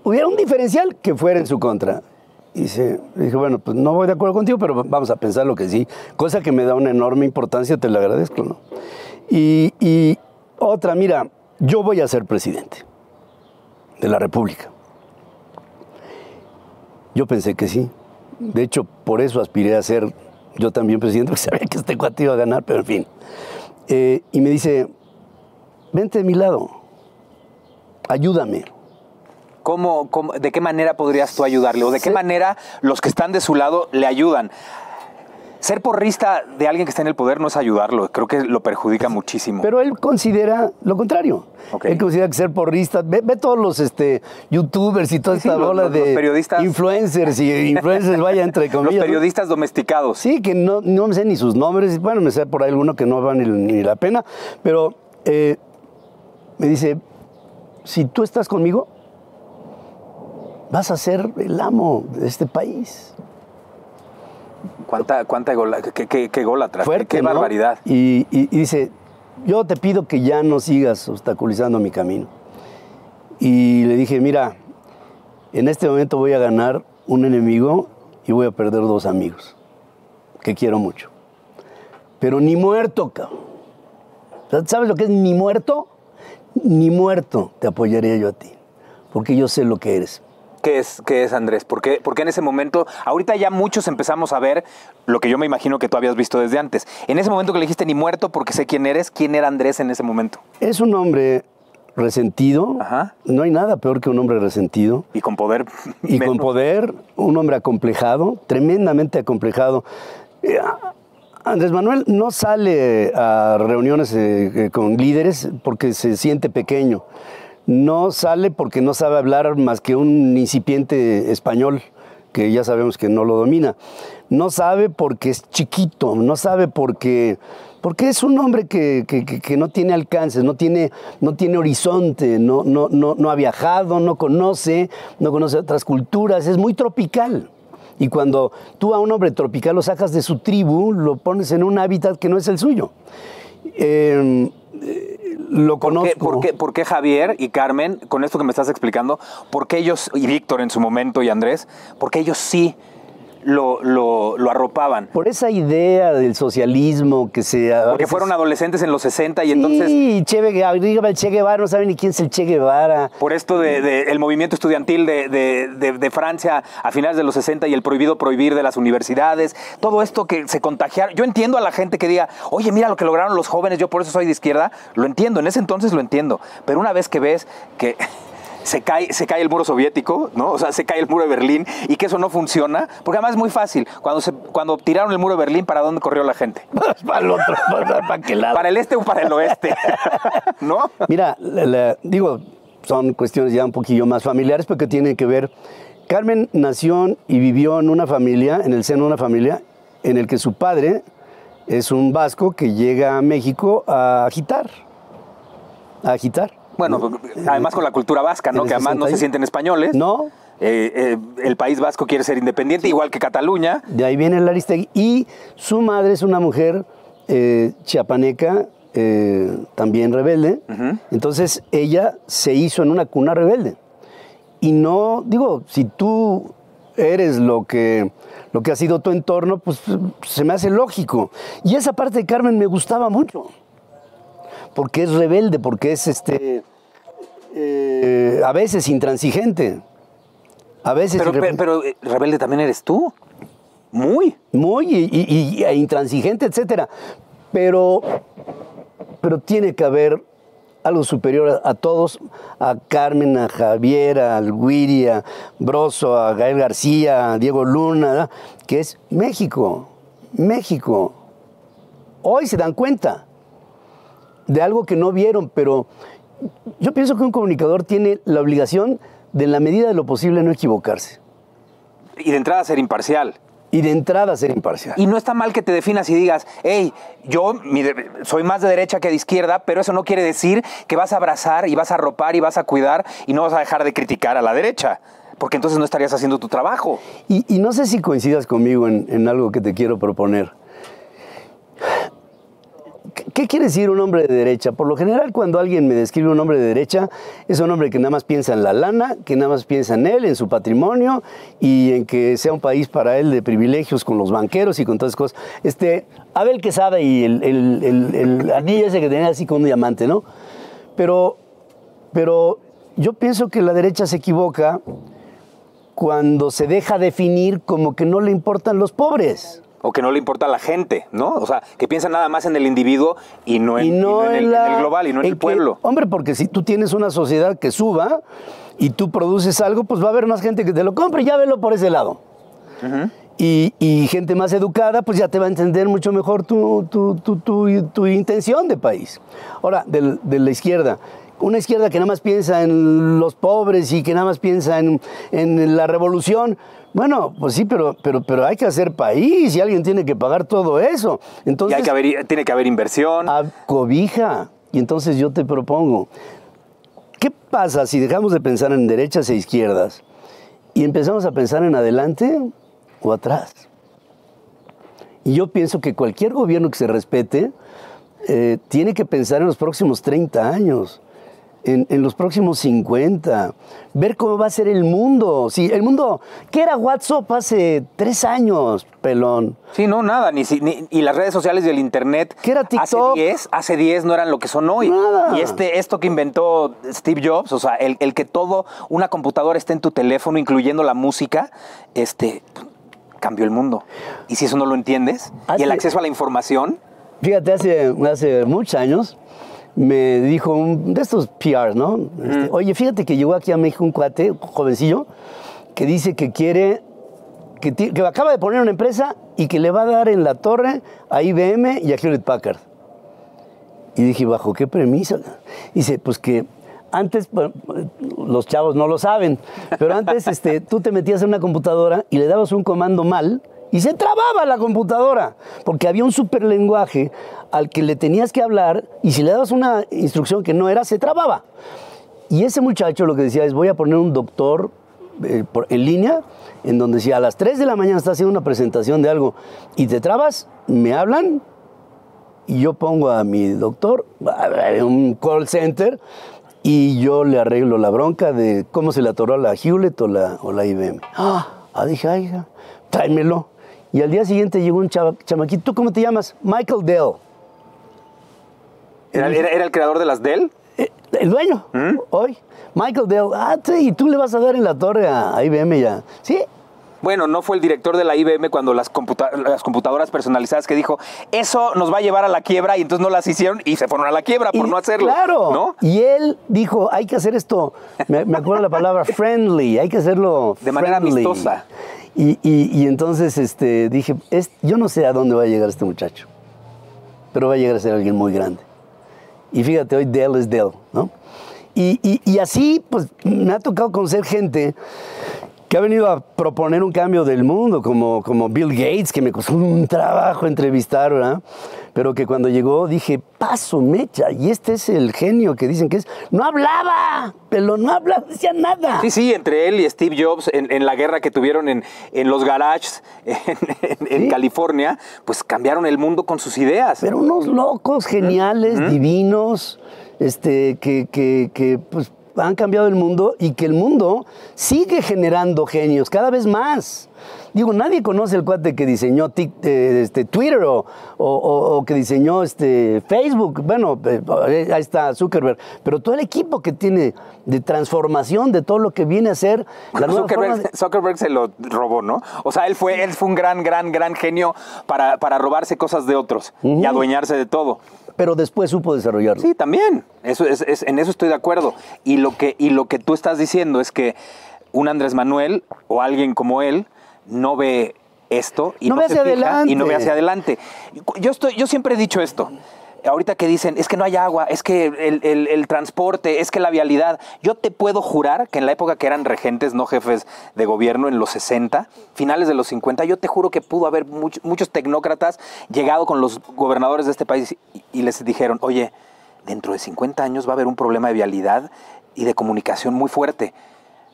[SPEAKER 4] hubiera un diferencial que fuera en su contra. Y se- dije, bueno, pues no voy de acuerdo contigo, pero vamos a pensar lo que sí. Cosa que me da una enorme importancia, te lo agradezco, ¿no? Y, y otra, mira, yo voy a ser presidente de la República. Yo pensé que sí. De hecho, por eso aspiré a ser yo también presidente, porque sabía que este cuate iba a ganar, pero en fin. Eh, y me dice, vente de mi lado, ayúdame.
[SPEAKER 1] ¿Cómo, cómo- de qué manera podrías tú ayudarle? ¿O de qué manera los que están de su lado le ayudan? Ser porrista de alguien que está en el poder no es ayudarlo. Creo que lo perjudica muchísimo.
[SPEAKER 4] Pero él considera lo contrario. Él considera que ser porrista, ve, ve todos los este, youtubers y toda
[SPEAKER 1] Sí,
[SPEAKER 4] esta bola
[SPEAKER 1] los-
[SPEAKER 4] de
[SPEAKER 1] los periodistas.
[SPEAKER 4] influencers y influencers, vaya, entre comillas.
[SPEAKER 1] Los
[SPEAKER 4] ¿no?
[SPEAKER 1] periodistas domesticados.
[SPEAKER 4] Sí, que no, no me sé ni sus nombres, bueno, me sé por ahí alguno que no vale ni, ni la pena, pero eh, me dice, si tú estás conmigo, vas a ser el amo de este país.
[SPEAKER 1] ¿Cuánta, cuánta gola, qué, qué, qué gólatra,
[SPEAKER 4] Fuerte,
[SPEAKER 1] qué, qué
[SPEAKER 4] ¿no?
[SPEAKER 1] barbaridad.
[SPEAKER 4] Y, y- y dice, yo te pido que ya no sigas obstaculizando mi camino. Y le dije, mira, en este momento voy a ganar un enemigo y voy a perder dos amigos, que quiero mucho. Pero ni muerto, cabrón. ¿Sabes lo que es ni muerto? Ni muerto te apoyaría yo a ti, porque yo sé lo que eres.
[SPEAKER 1] ¿Qué es, qué es Andrés? ¿Por qué, por qué en ese momento, ahorita ya muchos empezamos a ver lo que yo me imagino que tú habías visto desde antes? En ese momento que le dijiste ni muerto porque sé quién eres, ¿quién era Andrés en ese momento?
[SPEAKER 4] Es un hombre resentido. No hay nada peor que un hombre resentido.
[SPEAKER 1] Y con poder.
[SPEAKER 4] Y con poder, un hombre acomplejado, tremendamente acomplejado. Eh, Andrés Manuel no sale a reuniones eh, eh, con líderes porque se siente pequeño. No sale porque no sabe hablar más que un incipiente español, que ya sabemos que no lo domina. No sabe porque es chiquito, no sabe porque, porque es un hombre que, que- que- no tiene alcances, no tiene, no tiene horizonte, no, no, no, no ha viajado, no conoce, no conoce otras culturas, es muy tropical. Y cuando tú a un hombre tropical lo sacas de su tribu, lo pones en un hábitat que no es el suyo. Eh, lo
[SPEAKER 1] ¿Por qué,
[SPEAKER 4] conozco.
[SPEAKER 1] por qué- por qué Javier y Carmen, con esto que me estás explicando, por qué ellos, y Víctor en su momento y Andrés, por qué ellos sí lo, lo, lo arropaban?
[SPEAKER 4] Por esa idea del socialismo que se...
[SPEAKER 1] Porque
[SPEAKER 4] veces-
[SPEAKER 1] fueron adolescentes en los 60 y entonces...
[SPEAKER 4] Sí, che, Guevara, no saben ni quién es el Che Guevara.
[SPEAKER 1] Por esto del de, el movimiento estudiantil de, de- de- de Francia a finales de los 60 y el prohibido prohibir de las universidades, todo esto que se contagiaron. Yo entiendo a la gente que diga, oye, mira lo que lograron los jóvenes, yo por eso soy de izquierda, lo entiendo, en ese entonces lo entiendo. Pero una vez que ves que, se cae, se cae el muro soviético, ¿no? O sea, se cae el muro de Berlín y que eso no funciona, porque además es muy fácil. Cuando, se, cuando tiraron el muro de Berlín, ¿para dónde corrió la gente?
[SPEAKER 4] para el otro, para, para qué lado.
[SPEAKER 1] ¿Para el este o para el oeste? ¿No?
[SPEAKER 4] Mira, digo, son cuestiones ya un poquillo más familiares, porque tienen que ver. Carmen nació y vivió en una familia, en el seno de una familia, en el que su padre es un vasco que llega a México a agitar. A agitar.
[SPEAKER 1] Bueno, además con la cultura vasca, ¿no? Que además no se
[SPEAKER 4] 61.
[SPEAKER 1] sienten españoles.
[SPEAKER 4] No.
[SPEAKER 1] Eh, eh, el país vasco quiere ser independiente, igual que Cataluña.
[SPEAKER 4] De ahí viene el Aristegui. Y su madre es una mujer eh, chiapaneca, eh, también rebelde. Entonces ella se hizo en una cuna rebelde. Y no, digo, si tú eres lo que, lo que ha sido tu entorno, pues se me hace lógico. Y esa parte de Carmen me gustaba mucho. Porque es rebelde, porque es este. Eh, a veces intransigente. A veces
[SPEAKER 1] Pero, pero, pero, eh, rebelde también eres tú. Muy.
[SPEAKER 4] muy y, y- y- e intransigente, etcétera. Pero, pero tiene que haber algo superior a, a todos, a Carmen, a Javier, a Alguiri, a Broso, a Gael García, a Diego Luna, ¿verdad? que es México. México. Hoy se dan cuenta de algo que no vieron, pero yo pienso que un comunicador tiene la obligación de, en la medida de lo posible, no equivocarse.
[SPEAKER 1] Y de entrada ser imparcial.
[SPEAKER 4] Y de entrada ser imparcial.
[SPEAKER 1] Y no está mal que te definas y digas, hey, yo mi soy más de derecha que de izquierda, pero eso no quiere decir que vas a abrazar y vas a arropar y vas a cuidar y no vas a dejar de criticar a la derecha, porque entonces no estarías haciendo tu trabajo.
[SPEAKER 4] Y, y no sé si coincidas conmigo en, en algo que te quiero proponer. ¿Qué, quiere decir un hombre de derecha? Por lo general, cuando alguien me describe un hombre de derecha, es un hombre que nada más piensa en la lana, que nada más piensa en él, en su patrimonio y en que sea un país para él de privilegios con los banqueros y con todas esas cosas. Este, Abel Quesada y el, el- el- el anillo ese que tenía así con un diamante, ¿no? Pero, pero yo pienso que la derecha se equivoca cuando se deja definir como que no le importan los pobres.
[SPEAKER 1] O que no le importa a la gente, ¿no? O sea, que piensa nada más en el individuo y no en,
[SPEAKER 4] y no
[SPEAKER 1] y no en el,
[SPEAKER 4] la-
[SPEAKER 1] en el global y no en, el
[SPEAKER 4] que-
[SPEAKER 1] pueblo.
[SPEAKER 4] hombre, porque si tú tienes una sociedad que suba y tú produces algo, pues va a haber más gente que te lo compre, ya velo por ese lado. y, y gente más educada, pues ya te va a entender mucho mejor tu, tu, tu- tu- tu intención de país. Ahora, del- de la izquierda. Una izquierda que nada más piensa en los pobres y que nada más piensa en, en la revolución. Bueno, pues sí, pero, pero, pero hay que hacer país y alguien tiene que pagar todo eso. Entonces,
[SPEAKER 1] y hay que haber, tiene que haber inversión.
[SPEAKER 4] a cobija. Y entonces yo te propongo, ¿qué pasa si dejamos de pensar en derechas e izquierdas y empezamos a pensar en adelante o atrás? Y yo pienso que cualquier gobierno que se respete eh, tiene que pensar en los próximos 30 años. En, en los próximos 50, ver cómo va a ser el mundo. Si el mundo, ¿qué era WhatsApp hace tres años, pelón?
[SPEAKER 1] Sí, no, nada. Ni, ni- y las redes sociales y el internet.
[SPEAKER 4] ¿Qué era TikTok?
[SPEAKER 1] Hace 10, hace 10 no eran lo que son hoy.
[SPEAKER 4] Nada.
[SPEAKER 1] Y este, esto que inventó Steve Jobs, o sea, el, el que todo, una computadora esté en tu teléfono, incluyendo la música, este, cambió el mundo. Y si eso no lo entiendes, y el acceso a la información,
[SPEAKER 4] Fíjate, hace, hace muchos años me dijo un de estos PRs, ¿no? Este, Oye, fíjate que llegó aquí a México un cuate, un jovencillo, que dice que quiere, que, que acaba de poner una empresa y que le va a dar en la torre a IBM y a Hewlett Packard. Y dije, ¿bajo qué premisa? Dice, pues que antes, los chavos no lo saben, pero antes este, tú te metías en una computadora y le dabas un comando mal y se trababa la computadora, porque había un superlenguaje al que le tenías que hablar y si le dabas una instrucción que no era, se trababa. Y ese muchacho lo que decía es, voy a poner un doctor eh, por- en línea, en donde si a las 3 de la mañana estás haciendo una presentación de algo y te trabas, me hablan y yo pongo a mi doctor en un call center y yo le arreglo la bronca de cómo se le atoró a la Hewlett o la, o la IBM. Ah, ah, dije, ay, hija, tráemelo. Y al día siguiente llegó un chava- chamaquito, ¿tú cómo te llamas? Michael Dell.
[SPEAKER 1] ¿era, era- era el creador de las Dell?
[SPEAKER 4] Eh, El dueño, hoy. Michael Dell, ah, sí, y tú le vas a dar en la torre a IBM ya. Sí.
[SPEAKER 1] Bueno, no fue el director de la IBM cuando las, computa- las computadoras personalizadas que dijo, eso nos va a llevar a la quiebra y entonces no las hicieron y se fueron a la quiebra por
[SPEAKER 4] Y-
[SPEAKER 1] no hacerlo.
[SPEAKER 4] Claro.
[SPEAKER 1] ¿No?
[SPEAKER 4] Y él dijo, hay que hacer esto, me, me acuerdo la palabra friendly, hay que hacerlo
[SPEAKER 1] De manera
[SPEAKER 4] friendly".
[SPEAKER 1] amistosa.
[SPEAKER 4] Y, y- y entonces este, dije, "Es- yo no sé a dónde va a llegar este muchacho, pero va a llegar a ser alguien muy grande. Y fíjate, hoy Dell es Dell, ¿no? Y, y- y así, pues, me ha tocado conocer gente que ha venido a proponer un cambio del mundo, como, como Bill Gates, que me costó un trabajo entrevistar, ¿verdad? Pero que cuando llegó dije, paso, mecha, y este es el genio que dicen que es. No hablaba, pero no hablaba, decía nada.
[SPEAKER 1] Sí, sí, entre él y Steve Jobs en, en la guerra que tuvieron en, en los garages en, en- en California, pues cambiaron el mundo con sus ideas.
[SPEAKER 4] Pero unos locos geniales, divinos, este, que, que- que, pues, han cambiado el mundo y que el mundo sigue generando genios cada vez más. Digo, nadie conoce el cuate que diseñó eh, este, Twitter o, o- o- o que diseñó este, Facebook. Bueno, eh, ahí está Zuckerberg. Pero todo el equipo que tiene de transformación de todo lo que viene a ser la nueva
[SPEAKER 1] Zuckerberg,
[SPEAKER 4] forma de-
[SPEAKER 1] Zuckerberg se lo robó, ¿no? O sea, él fue, él fue un gran, gran, gran genio para, para robarse cosas de otros y adueñarse de todo.
[SPEAKER 4] Pero después supo desarrollarlo.
[SPEAKER 1] Sí, también. Eso es, es- en eso estoy de acuerdo. Y lo, que, y lo que tú estás diciendo es que un Andrés Manuel o alguien como él no ve esto y
[SPEAKER 4] No
[SPEAKER 1] no,
[SPEAKER 4] ve
[SPEAKER 1] se
[SPEAKER 4] hacia
[SPEAKER 1] fija
[SPEAKER 4] adelante.
[SPEAKER 1] y no ve hacia adelante. Yo, estoy, yo siempre he dicho esto. Ahorita que dicen, es que no hay agua, es que el, el- el transporte, es que la vialidad. Yo te puedo jurar que en la época que eran regentes, no jefes de gobierno, en los 60, finales de los 50, yo te juro que pudo haber much- muchos tecnócratas llegado con los gobernadores de este país y, y les dijeron, oye, dentro de 50 años va a haber un problema de vialidad y de comunicación muy fuerte.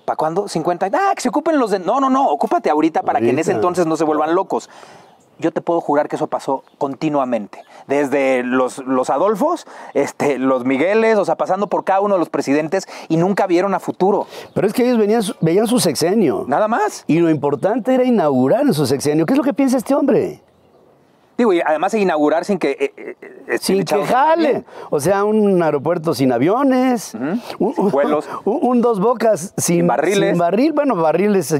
[SPEAKER 1] ¿Para cuándo? 50 años. Ah, que se ocupen los de... No, no, no, ocúpate ahorita para que en ese entonces no se vuelvan locos. Yo te puedo jurar que eso pasó continuamente. Desde los, los Adolfos, este, los Migueles, o sea, pasando por cada uno de los presidentes y nunca vieron a futuro.
[SPEAKER 4] Pero es que ellos venían, veían su sexenio.
[SPEAKER 1] Nada más.
[SPEAKER 4] Y lo importante era inaugurar en su sexenio. ¿Qué es lo que piensa este hombre?
[SPEAKER 1] Digo, y además de inaugurar sin que... eh, eh, eh,
[SPEAKER 4] Sin que jale. O sea, un aeropuerto sin aviones. un, un-
[SPEAKER 1] vuelos.
[SPEAKER 4] Un, un dos bocas sin,
[SPEAKER 1] barriles.
[SPEAKER 4] sin barril. Bueno, barriles.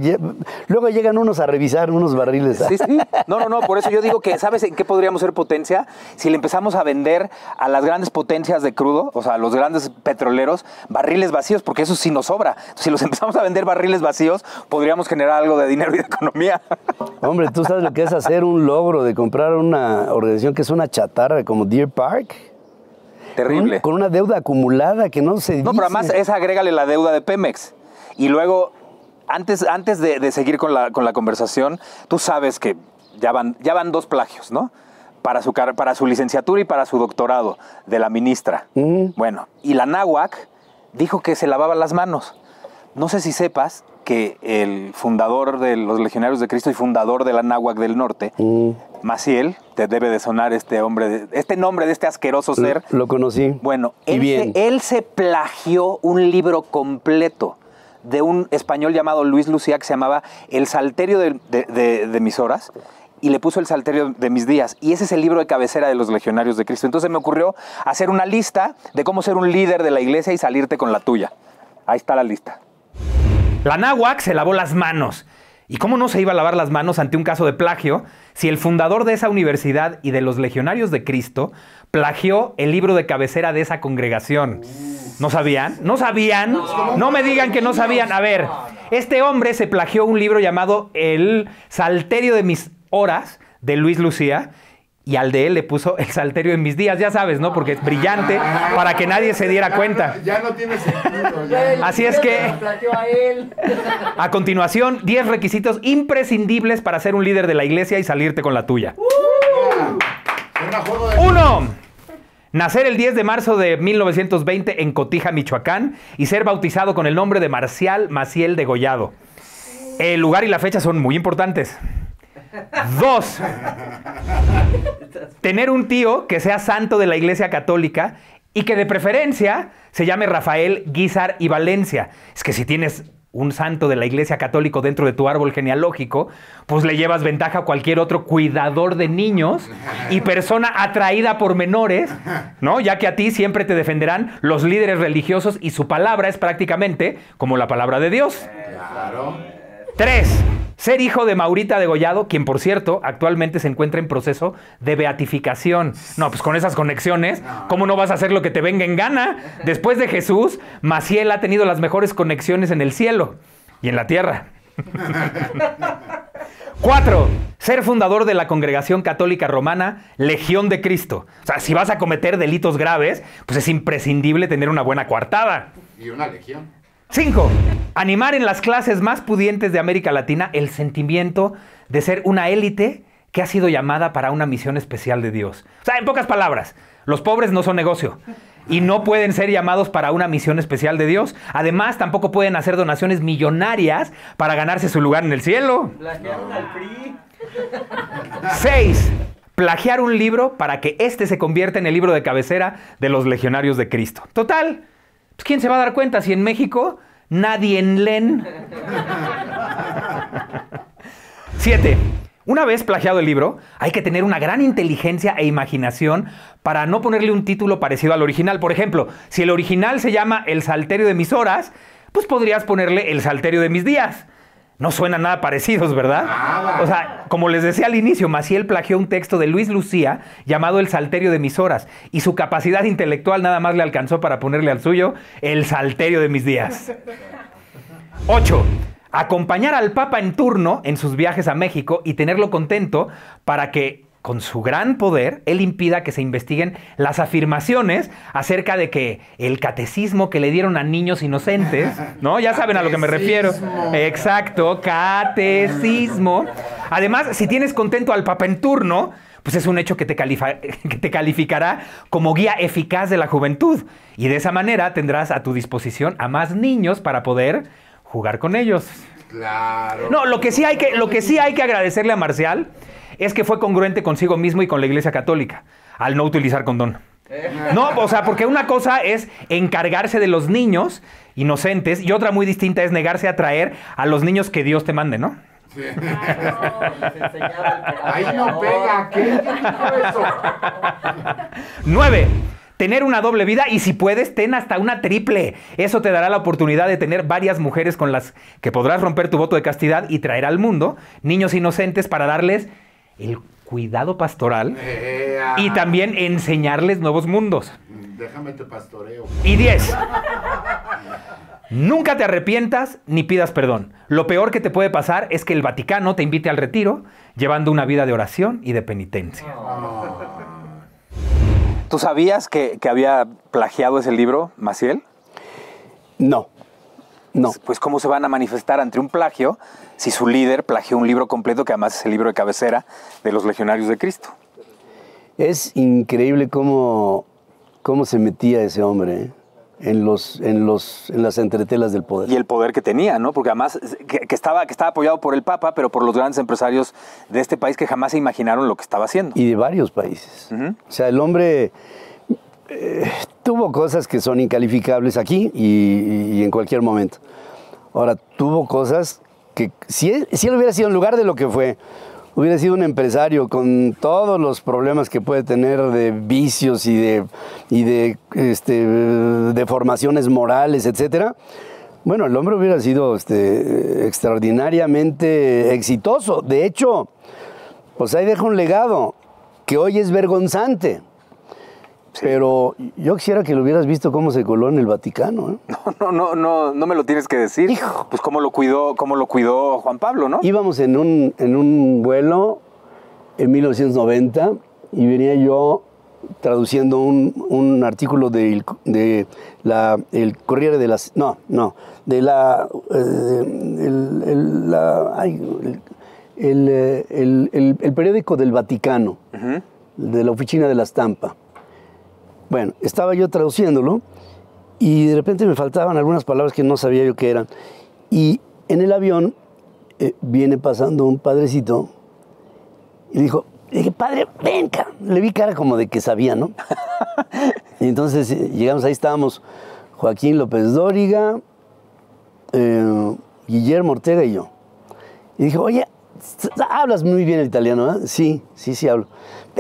[SPEAKER 4] Luego llegan unos a revisar unos barriles.
[SPEAKER 1] Sí, sí. No, no, no. Por eso yo digo que, ¿sabes en qué podríamos ser potencia? Si le empezamos a vender a las grandes potencias de crudo, o sea, a los grandes petroleros, barriles vacíos, porque eso sí nos sobra. Si los empezamos a vender barriles vacíos, podríamos generar algo de dinero y de economía.
[SPEAKER 4] Hombre, tú sabes lo que es hacer un logro de comprar una organización que es una chatarra como Deer Park.
[SPEAKER 1] Terrible.
[SPEAKER 4] Con, con una deuda acumulada que no se
[SPEAKER 1] No, pero además esa agrégale la deuda de Pemex. Y luego, antes, antes de, de seguir con la, con la conversación, tú sabes que ya van, ya van dos plagios, ¿no? Para su, para su licenciatura y para su doctorado de la ministra. Bueno, y la náhuac dijo que se lavaba las manos. No sé si sepas que el fundador de los Legionarios de Cristo y fundador de la náhuac del norte, Maciel, te debe de sonar este hombre, este nombre de este asqueroso ser.
[SPEAKER 4] Lo conocí.
[SPEAKER 1] Bueno,
[SPEAKER 4] Y
[SPEAKER 1] él,
[SPEAKER 4] bien.
[SPEAKER 1] Se, él se plagió un libro completo de un español llamado Luis Lucía que se llamaba El Salterio de, de- de- de mis horas y le puso El Salterio de mis días. Y ese es el libro de cabecera de los Legionarios de Cristo. Entonces me ocurrió hacer una lista de cómo ser un líder de la iglesia y salirte con la tuya. Ahí está la lista.
[SPEAKER 12] La náhuac se lavó las manos. ¿Y cómo no se iba a lavar las manos ante un caso de plagio si el fundador de esa universidad y de los legionarios de Cristo plagió el libro de cabecera de esa congregación? ¿No sabían? ¿No sabían? No me digan que no sabían. A ver, este hombre se plagió un libro llamado El Salterio de mis horas de Luis Lucía y al de él le puso El Salterio de mis días, ya sabes, ¿no? Porque es brillante para que nadie se diera cuenta.
[SPEAKER 3] Ya no tiene sentido. ya.
[SPEAKER 12] Así es que-
[SPEAKER 17] a
[SPEAKER 12] continuación, 10 requisitos imprescindibles para ser un líder de la iglesia y salirte con la tuya.
[SPEAKER 3] De-
[SPEAKER 12] Uno. Nacer el 10 de marzo de 1920 en Cotija, Michoacán y ser bautizado con el nombre de Marcial Maciel Degollado. El lugar y la fecha son muy importantes. Dos. Tener un tío que sea santo de la Iglesia Católica y que de preferencia se llame Rafael, Guizar y Valencia. Es que si tienes un santo de la Iglesia Católica dentro de tu árbol genealógico, pues le llevas ventaja a cualquier otro cuidador de niños y persona atraída por menores, ¿no? Ya que a ti siempre te defenderán los líderes religiosos y su palabra es prácticamente como la palabra de Dios.
[SPEAKER 3] Claro.
[SPEAKER 12] Tres.
[SPEAKER 1] Ser hijo de Maurita Degollado, quien por cierto actualmente se encuentra en proceso de beatificación. No, pues con esas conexiones, ¿cómo no vas a hacer lo que te venga en gana? Después de Jesús, Maciel ha tenido las mejores conexiones en el cielo y en la tierra. Cuatro, ser fundador de la Congregación Católica Romana Legión de Cristo. O sea, si vas a cometer delitos graves, pues es imprescindible tener una buena coartada.
[SPEAKER 16] Y una legión.
[SPEAKER 1] 5. Animar en las clases más pudientes de América Latina el sentimiento de ser una élite que ha sido llamada para una misión especial de Dios. O sea, en pocas palabras, los pobres no son negocio y no pueden ser llamados para una misión especial de Dios. Además, tampoco pueden hacer donaciones millonarias para ganarse su lugar en el cielo.
[SPEAKER 12] Plagiaron al PRI.
[SPEAKER 1] 6. Plagiar un libro para que éste se convierta en el libro de cabecera de los legionarios de Cristo. Total, pues, ¿quién se va a dar cuenta si en México nadie en len? 7. Una vez plagiado el libro, hay que tener una gran inteligencia e imaginación para no ponerle un título parecido al original. Por ejemplo, si el original se llama El Salterio de mis horas, pues podrías ponerle El Salterio de mis días. No suenan nada parecidos, ¿verdad? O sea, como les decía al inicio, Maciel plagió un texto de Luis Lucía llamado El Salterio de mis horas y su capacidad intelectual nada más le alcanzó para ponerle al suyo El Salterio de mis días. 8. Acompañar al Papa en turno en sus viajes a México y tenerlo contento para que con su gran poder, él impida que se investiguen las afirmaciones acerca de que el catecismo que le dieron a niños inocentes, ¿no? Ya saben a lo que me refiero. Exacto, catecismo. Además, si tienes contento al Papa en turno, pues es un hecho que te, que te calificará como guía eficaz de la juventud. Y de esa manera tendrás a tu disposición a más niños para poder jugar con ellos.
[SPEAKER 16] Claro.
[SPEAKER 1] No, lo que sí hay que, lo que, sí hay que agradecerle a Marcial es que fue congruente consigo mismo y con la Iglesia Católica al no utilizar condón. No, o sea, porque una cosa es encargarse de los niños inocentes y otra muy distinta es negarse a traer a los niños que Dios te mande, ¿no?
[SPEAKER 16] Ahí no pega. ¿Qué? ¿Quién dijo eso?
[SPEAKER 1] 9. Tener una doble vida y si puedes, ten hasta una triple. Eso te dará la oportunidad de tener varias mujeres con las que podrás romper tu voto de castidad y traer al mundo niños inocentes para darles el cuidado pastoral
[SPEAKER 16] Eh, ah,
[SPEAKER 1] y también enseñarles nuevos mundos.
[SPEAKER 16] Déjame te pastoreo.
[SPEAKER 1] Y 10. Nunca te arrepientas ni pidas perdón. Lo peor que te puede pasar es que el Vaticano te invite al retiro llevando una vida de oración y de penitencia.
[SPEAKER 5] ¿Tú sabías que, que había plagiado ese libro, Maciel?
[SPEAKER 4] No. No.
[SPEAKER 5] Pues cómo se van a manifestar ante un plagio si su líder plagió un libro completo que además es el libro de cabecera de los legionarios de Cristo.
[SPEAKER 4] Es increíble cómo, cómo se metía ese hombre ¿eh? en, los, en, los, en las entretelas del poder.
[SPEAKER 5] Y el poder que tenía, ¿no? Porque además que, que estaba, que estaba apoyado por el Papa, pero por los grandes empresarios de este país que jamás se imaginaron lo que estaba haciendo.
[SPEAKER 4] Y de varios países. O sea, el hombre eh, tuvo cosas que son incalificables aquí y, y en cualquier momento. Ahora, tuvo cosas que si él, si él hubiera sido en lugar de lo que fue, hubiera sido un empresario con todos los problemas que puede tener de vicios y de, y de este, deformaciones morales, etcétera. Bueno, el hombre hubiera sido este, extraordinariamente exitoso. De hecho, pues ahí deja un legado que hoy es vergonzante. Pero yo quisiera que lo hubieras visto cómo se coló en el Vaticano. ¿eh?
[SPEAKER 5] No, no, no, no me lo tienes que decir. Pues cómo lo cuidó, cómo lo cuidó Juan Pablo, ¿no?
[SPEAKER 4] Íbamos en un, en un vuelo en 1990 y venía yo traduciendo un, un artículo de, de la, el Corriere de las... No, no, de la... eh, el, el- la- ay, el periódico del Vaticano, de la oficina de la estampa. Bueno, estaba yo traduciéndolo y de repente me faltaban algunas palabras que no sabía yo qué eran. Y en el avión eh, viene pasando un padrecito y dijo, le dije, padre, ven, ca-". Le vi cara como de que sabía, ¿no? y entonces eh, llegamos, ahí estábamos Joaquín López Dóriga, eh, Guillermo Ortega y yo. Y dije, oye, hablas muy bien el italiano, ¿eh? Sí, sí, sí hablo.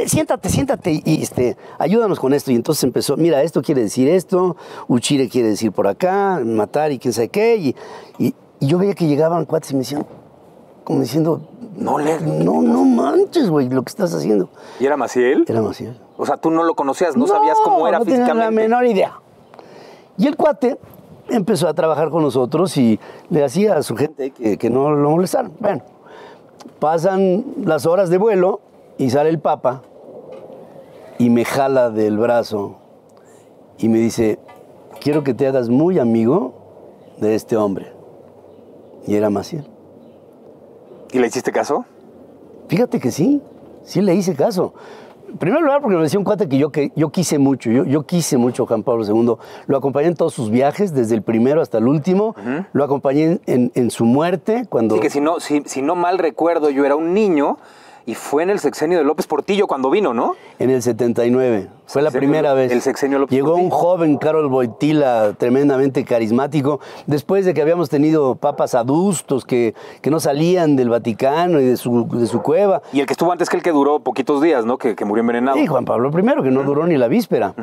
[SPEAKER 4] Siéntate, siéntate y, este, ayúdanos con esto. Y entonces empezó, mira, esto quiere decir esto, Uchire quiere decir por acá, matar y quién sabe qué. Y, y- y yo veía que llegaban cuates y me decían, como diciendo,
[SPEAKER 1] No le.
[SPEAKER 4] no, no manches, güey, lo que estás haciendo.
[SPEAKER 1] ¿Y era Maciel?
[SPEAKER 4] Era Maciel.
[SPEAKER 1] O sea, tú no lo conocías, no, sabías cómo era
[SPEAKER 4] no
[SPEAKER 1] físicamente.
[SPEAKER 4] la menor idea. Y el cuate empezó a trabajar con nosotros y le hacía a su gente que, que no lo molestaran. Bueno, pasan las horas de vuelo y sale el papa y me jala del brazo y me dice, quiero que te hagas muy amigo de este hombre. Y era Maciel.
[SPEAKER 1] ¿Y le hiciste caso?
[SPEAKER 4] Fíjate que sí, sí le hice caso. En primer lugar, porque me decía un cuate que yo, que yo quise mucho, yo, yo quise mucho a Juan Pablo II. Lo acompañé en todos sus viajes, desde el primero hasta el último. Lo acompañé en, en- en su muerte, cuando...
[SPEAKER 1] Sí, que si no, si, si no mal recuerdo, yo era un niño y fue en el sexenio de López Portillo cuando vino, ¿no?
[SPEAKER 4] En el 79. Fue la primera vez.
[SPEAKER 1] el sexenio López
[SPEAKER 4] Llegó un joven Carol Boitila tremendamente carismático, después de que habíamos tenido papas adustos que, que no salían del Vaticano y de su, de su cueva.
[SPEAKER 1] Y el que estuvo antes que el que duró poquitos días, ¿no? Que, que murió envenenado.
[SPEAKER 4] Sí, Juan Pablo I, que no duró ni la víspera.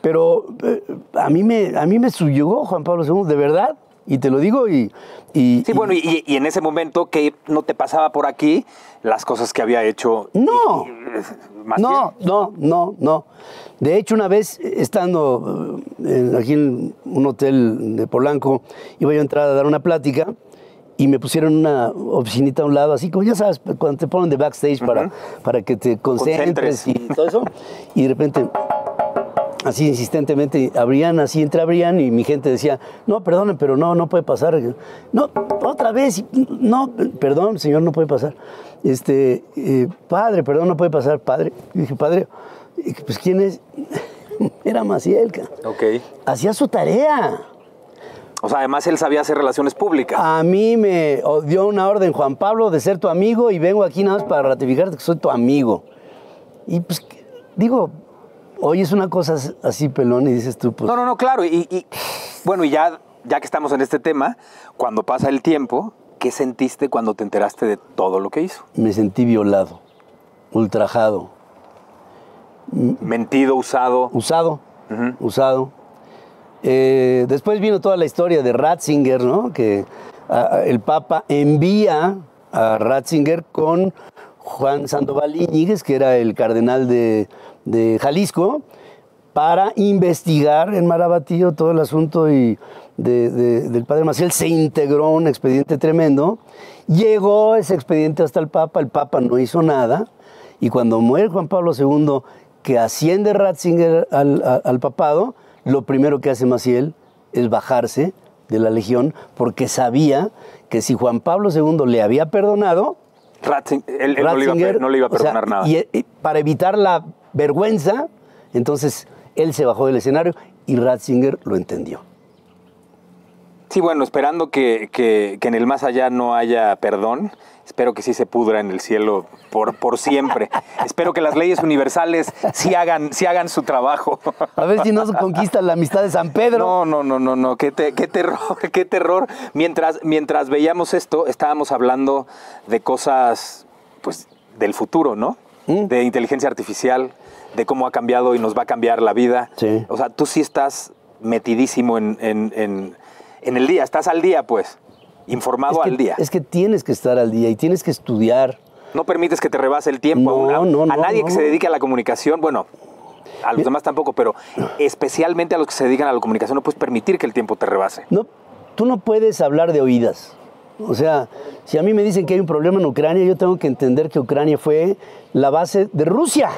[SPEAKER 4] Pero eh, a, mí me, a mí me subyugó Juan Pablo II, de verdad. Y te lo digo y... y
[SPEAKER 1] Sí, bueno, y, y en ese momento que no te pasaba por aquí las cosas que había hecho.
[SPEAKER 4] No. No, no, no, no. De hecho, una vez, eh, estando eh, en- aquí en un hotel de Polanco, iba yo a entrar a dar una plática y me pusieron una oficinita a un lado, así como ya sabes, cuando te ponen de backstage para, para que te concentres
[SPEAKER 1] Concentres.
[SPEAKER 4] y todo eso. Y de repente, así insistentemente, abrían, así entreabrían y mi gente decía, no, perdonen, pero no, no puede pasar. No, otra vez, no, perdón, señor, no puede pasar. Este, eh, padre, perdón, no puede pasar, padre. Y dije, padre, pues ¿quién es? Era Maciel.
[SPEAKER 1] Ok.
[SPEAKER 4] hacía su tarea.
[SPEAKER 1] O sea, además él sabía hacer relaciones públicas.
[SPEAKER 4] A mí me dio una orden Juan Pablo de ser tu amigo y vengo aquí nada más para ratificarte que soy tu amigo. Y pues, digo, oyes una cosa así pelón y dices tú, pues...
[SPEAKER 1] No, no, no, claro. Y, y- bueno, y ya, ya que estamos en este tema, cuando pasa el tiempo, ¿qué sentiste cuando te enteraste de todo lo que hizo?
[SPEAKER 4] Me sentí violado, ultrajado,
[SPEAKER 1] Mentido, usado.
[SPEAKER 4] usado, usado. Eh, después vino toda la historia de Ratzinger, ¿no? Que el Papa envía a Ratzinger con Juan Sandoval Íñiguez, que era el cardenal de, de Jalisco, para investigar en Marabatío todo el asunto y de- de- del padre Maciel. Se integró un expediente tremendo. Llegó ese expediente hasta el Papa, el Papa no hizo nada. Y cuando muere Juan Pablo II, que asciende Ratzinger al, a- al papado, lo primero que hace Maciel es bajarse de la legión porque sabía que si Juan Pablo II le había perdonado,
[SPEAKER 1] Ratzinger, él, él no, le iba, a per-
[SPEAKER 4] Ratzinger,
[SPEAKER 1] no le iba a
[SPEAKER 4] o sea,
[SPEAKER 1] perdonar nada.
[SPEAKER 4] Y, y para evitar la vergüenza, entonces él se bajó del escenario y Ratzinger lo entendió.
[SPEAKER 1] Sí, bueno, esperando que, que- que en el más allá no haya perdón. Espero que sí se pudra en el cielo por, por siempre. Espero que las leyes universales sí hagan, sí hagan su trabajo.
[SPEAKER 4] A ver si no se conquista la amistad de San Pedro.
[SPEAKER 1] No, no, no, no, no, qué, te- qué terror, qué terror. Mientras, mientras veíamos esto, estábamos hablando de cosas, pues, del futuro, ¿no?
[SPEAKER 4] Mm.
[SPEAKER 1] De inteligencia artificial, de cómo ha cambiado y nos va a cambiar la vida.
[SPEAKER 4] Sí.
[SPEAKER 1] O sea, tú sí estás metidísimo en, en- en- en el día, estás al día, pues, informado
[SPEAKER 4] es que,
[SPEAKER 1] al día.
[SPEAKER 4] Es que tienes que estar al día y tienes que estudiar.
[SPEAKER 1] No permites que te rebase el tiempo. a
[SPEAKER 4] No,
[SPEAKER 1] una-
[SPEAKER 4] no,
[SPEAKER 1] a nadie que se dedique a la comunicación, bueno, a los demás tampoco, pero especialmente a los que se dedican a la comunicación, no puedes permitir que el tiempo te rebase.
[SPEAKER 4] No, tú no puedes hablar de oídas. O sea, si a mí me dicen que hay un problema en Ucrania, yo tengo que entender que Ucrania fue la base de Rusia.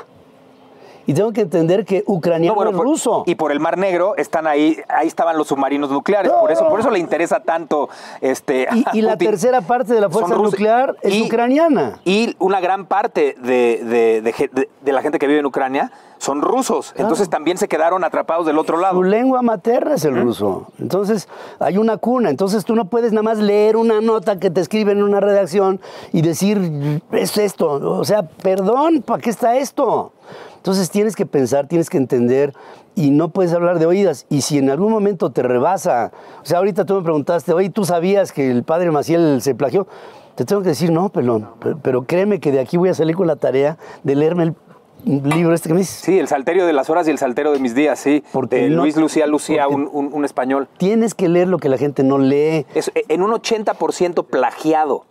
[SPEAKER 4] Y tengo que entender que ucraniano
[SPEAKER 1] No, bueno,
[SPEAKER 4] es
[SPEAKER 1] por-
[SPEAKER 4] ruso.
[SPEAKER 1] Y por el Mar Negro están ahí, ahí estaban los submarinos nucleares, por eso, por eso le interesa tanto este.
[SPEAKER 4] Y, y la tercera parte de la fuerza nuclear es
[SPEAKER 1] Y-
[SPEAKER 4] ucraniana.
[SPEAKER 1] Y una gran parte de, de- de ge- de- de la gente que vive en Ucrania son rusos. Entonces también se quedaron atrapados del otro lado.
[SPEAKER 4] Su lengua materna es el ruso. Entonces, hay una cuna. Entonces, tú no puedes nada más leer una nota que te escriben en una redacción y decir, es esto. O sea, perdón, ¿para qué está esto? Entonces, tienes que pensar, tienes que entender y no puedes hablar de oídas. Y si en algún momento te rebasa, o sea, ahorita tú me preguntaste, oye, ¿tú sabías que el padre Maciel se plagió? Te tengo que decir, no, pelón, pero, créeme que de aquí voy a salir con la tarea de leerme el libro este que me dices.
[SPEAKER 1] Sí, el salterio de las horas y el salterio de mis días, sí.
[SPEAKER 4] Porque
[SPEAKER 1] de
[SPEAKER 4] no-
[SPEAKER 1] Luis Lucía Lucía, un, un- un español.
[SPEAKER 4] Tienes que leer lo que la gente no lee.
[SPEAKER 1] Es en un 80% plagiado.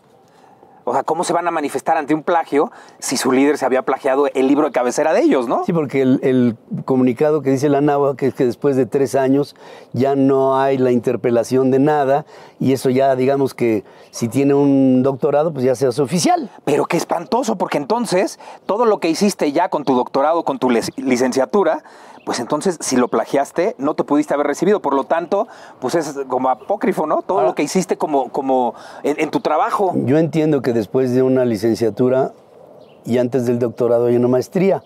[SPEAKER 1] O sea, ¿cómo se van a manifestar ante un plagio si su líder se había plagiado el libro de cabecera de ellos, no?
[SPEAKER 4] Sí, porque el, el comunicado que dice la NAWA, que es que después de tres años ya no hay la interpelación de nada, y eso ya, digamos que si tiene un doctorado, pues ya se hace oficial.
[SPEAKER 1] Pero qué espantoso, porque entonces todo lo que hiciste ya con tu doctorado, con tu licenciatura, pues entonces si lo plagiaste, no te pudiste haber recibido. Por lo tanto, pues es como apócrifo, ¿no? Todo lo que hiciste como, como en, en tu trabajo.
[SPEAKER 4] Yo entiendo que después de una licenciatura y antes del doctorado hay una maestría.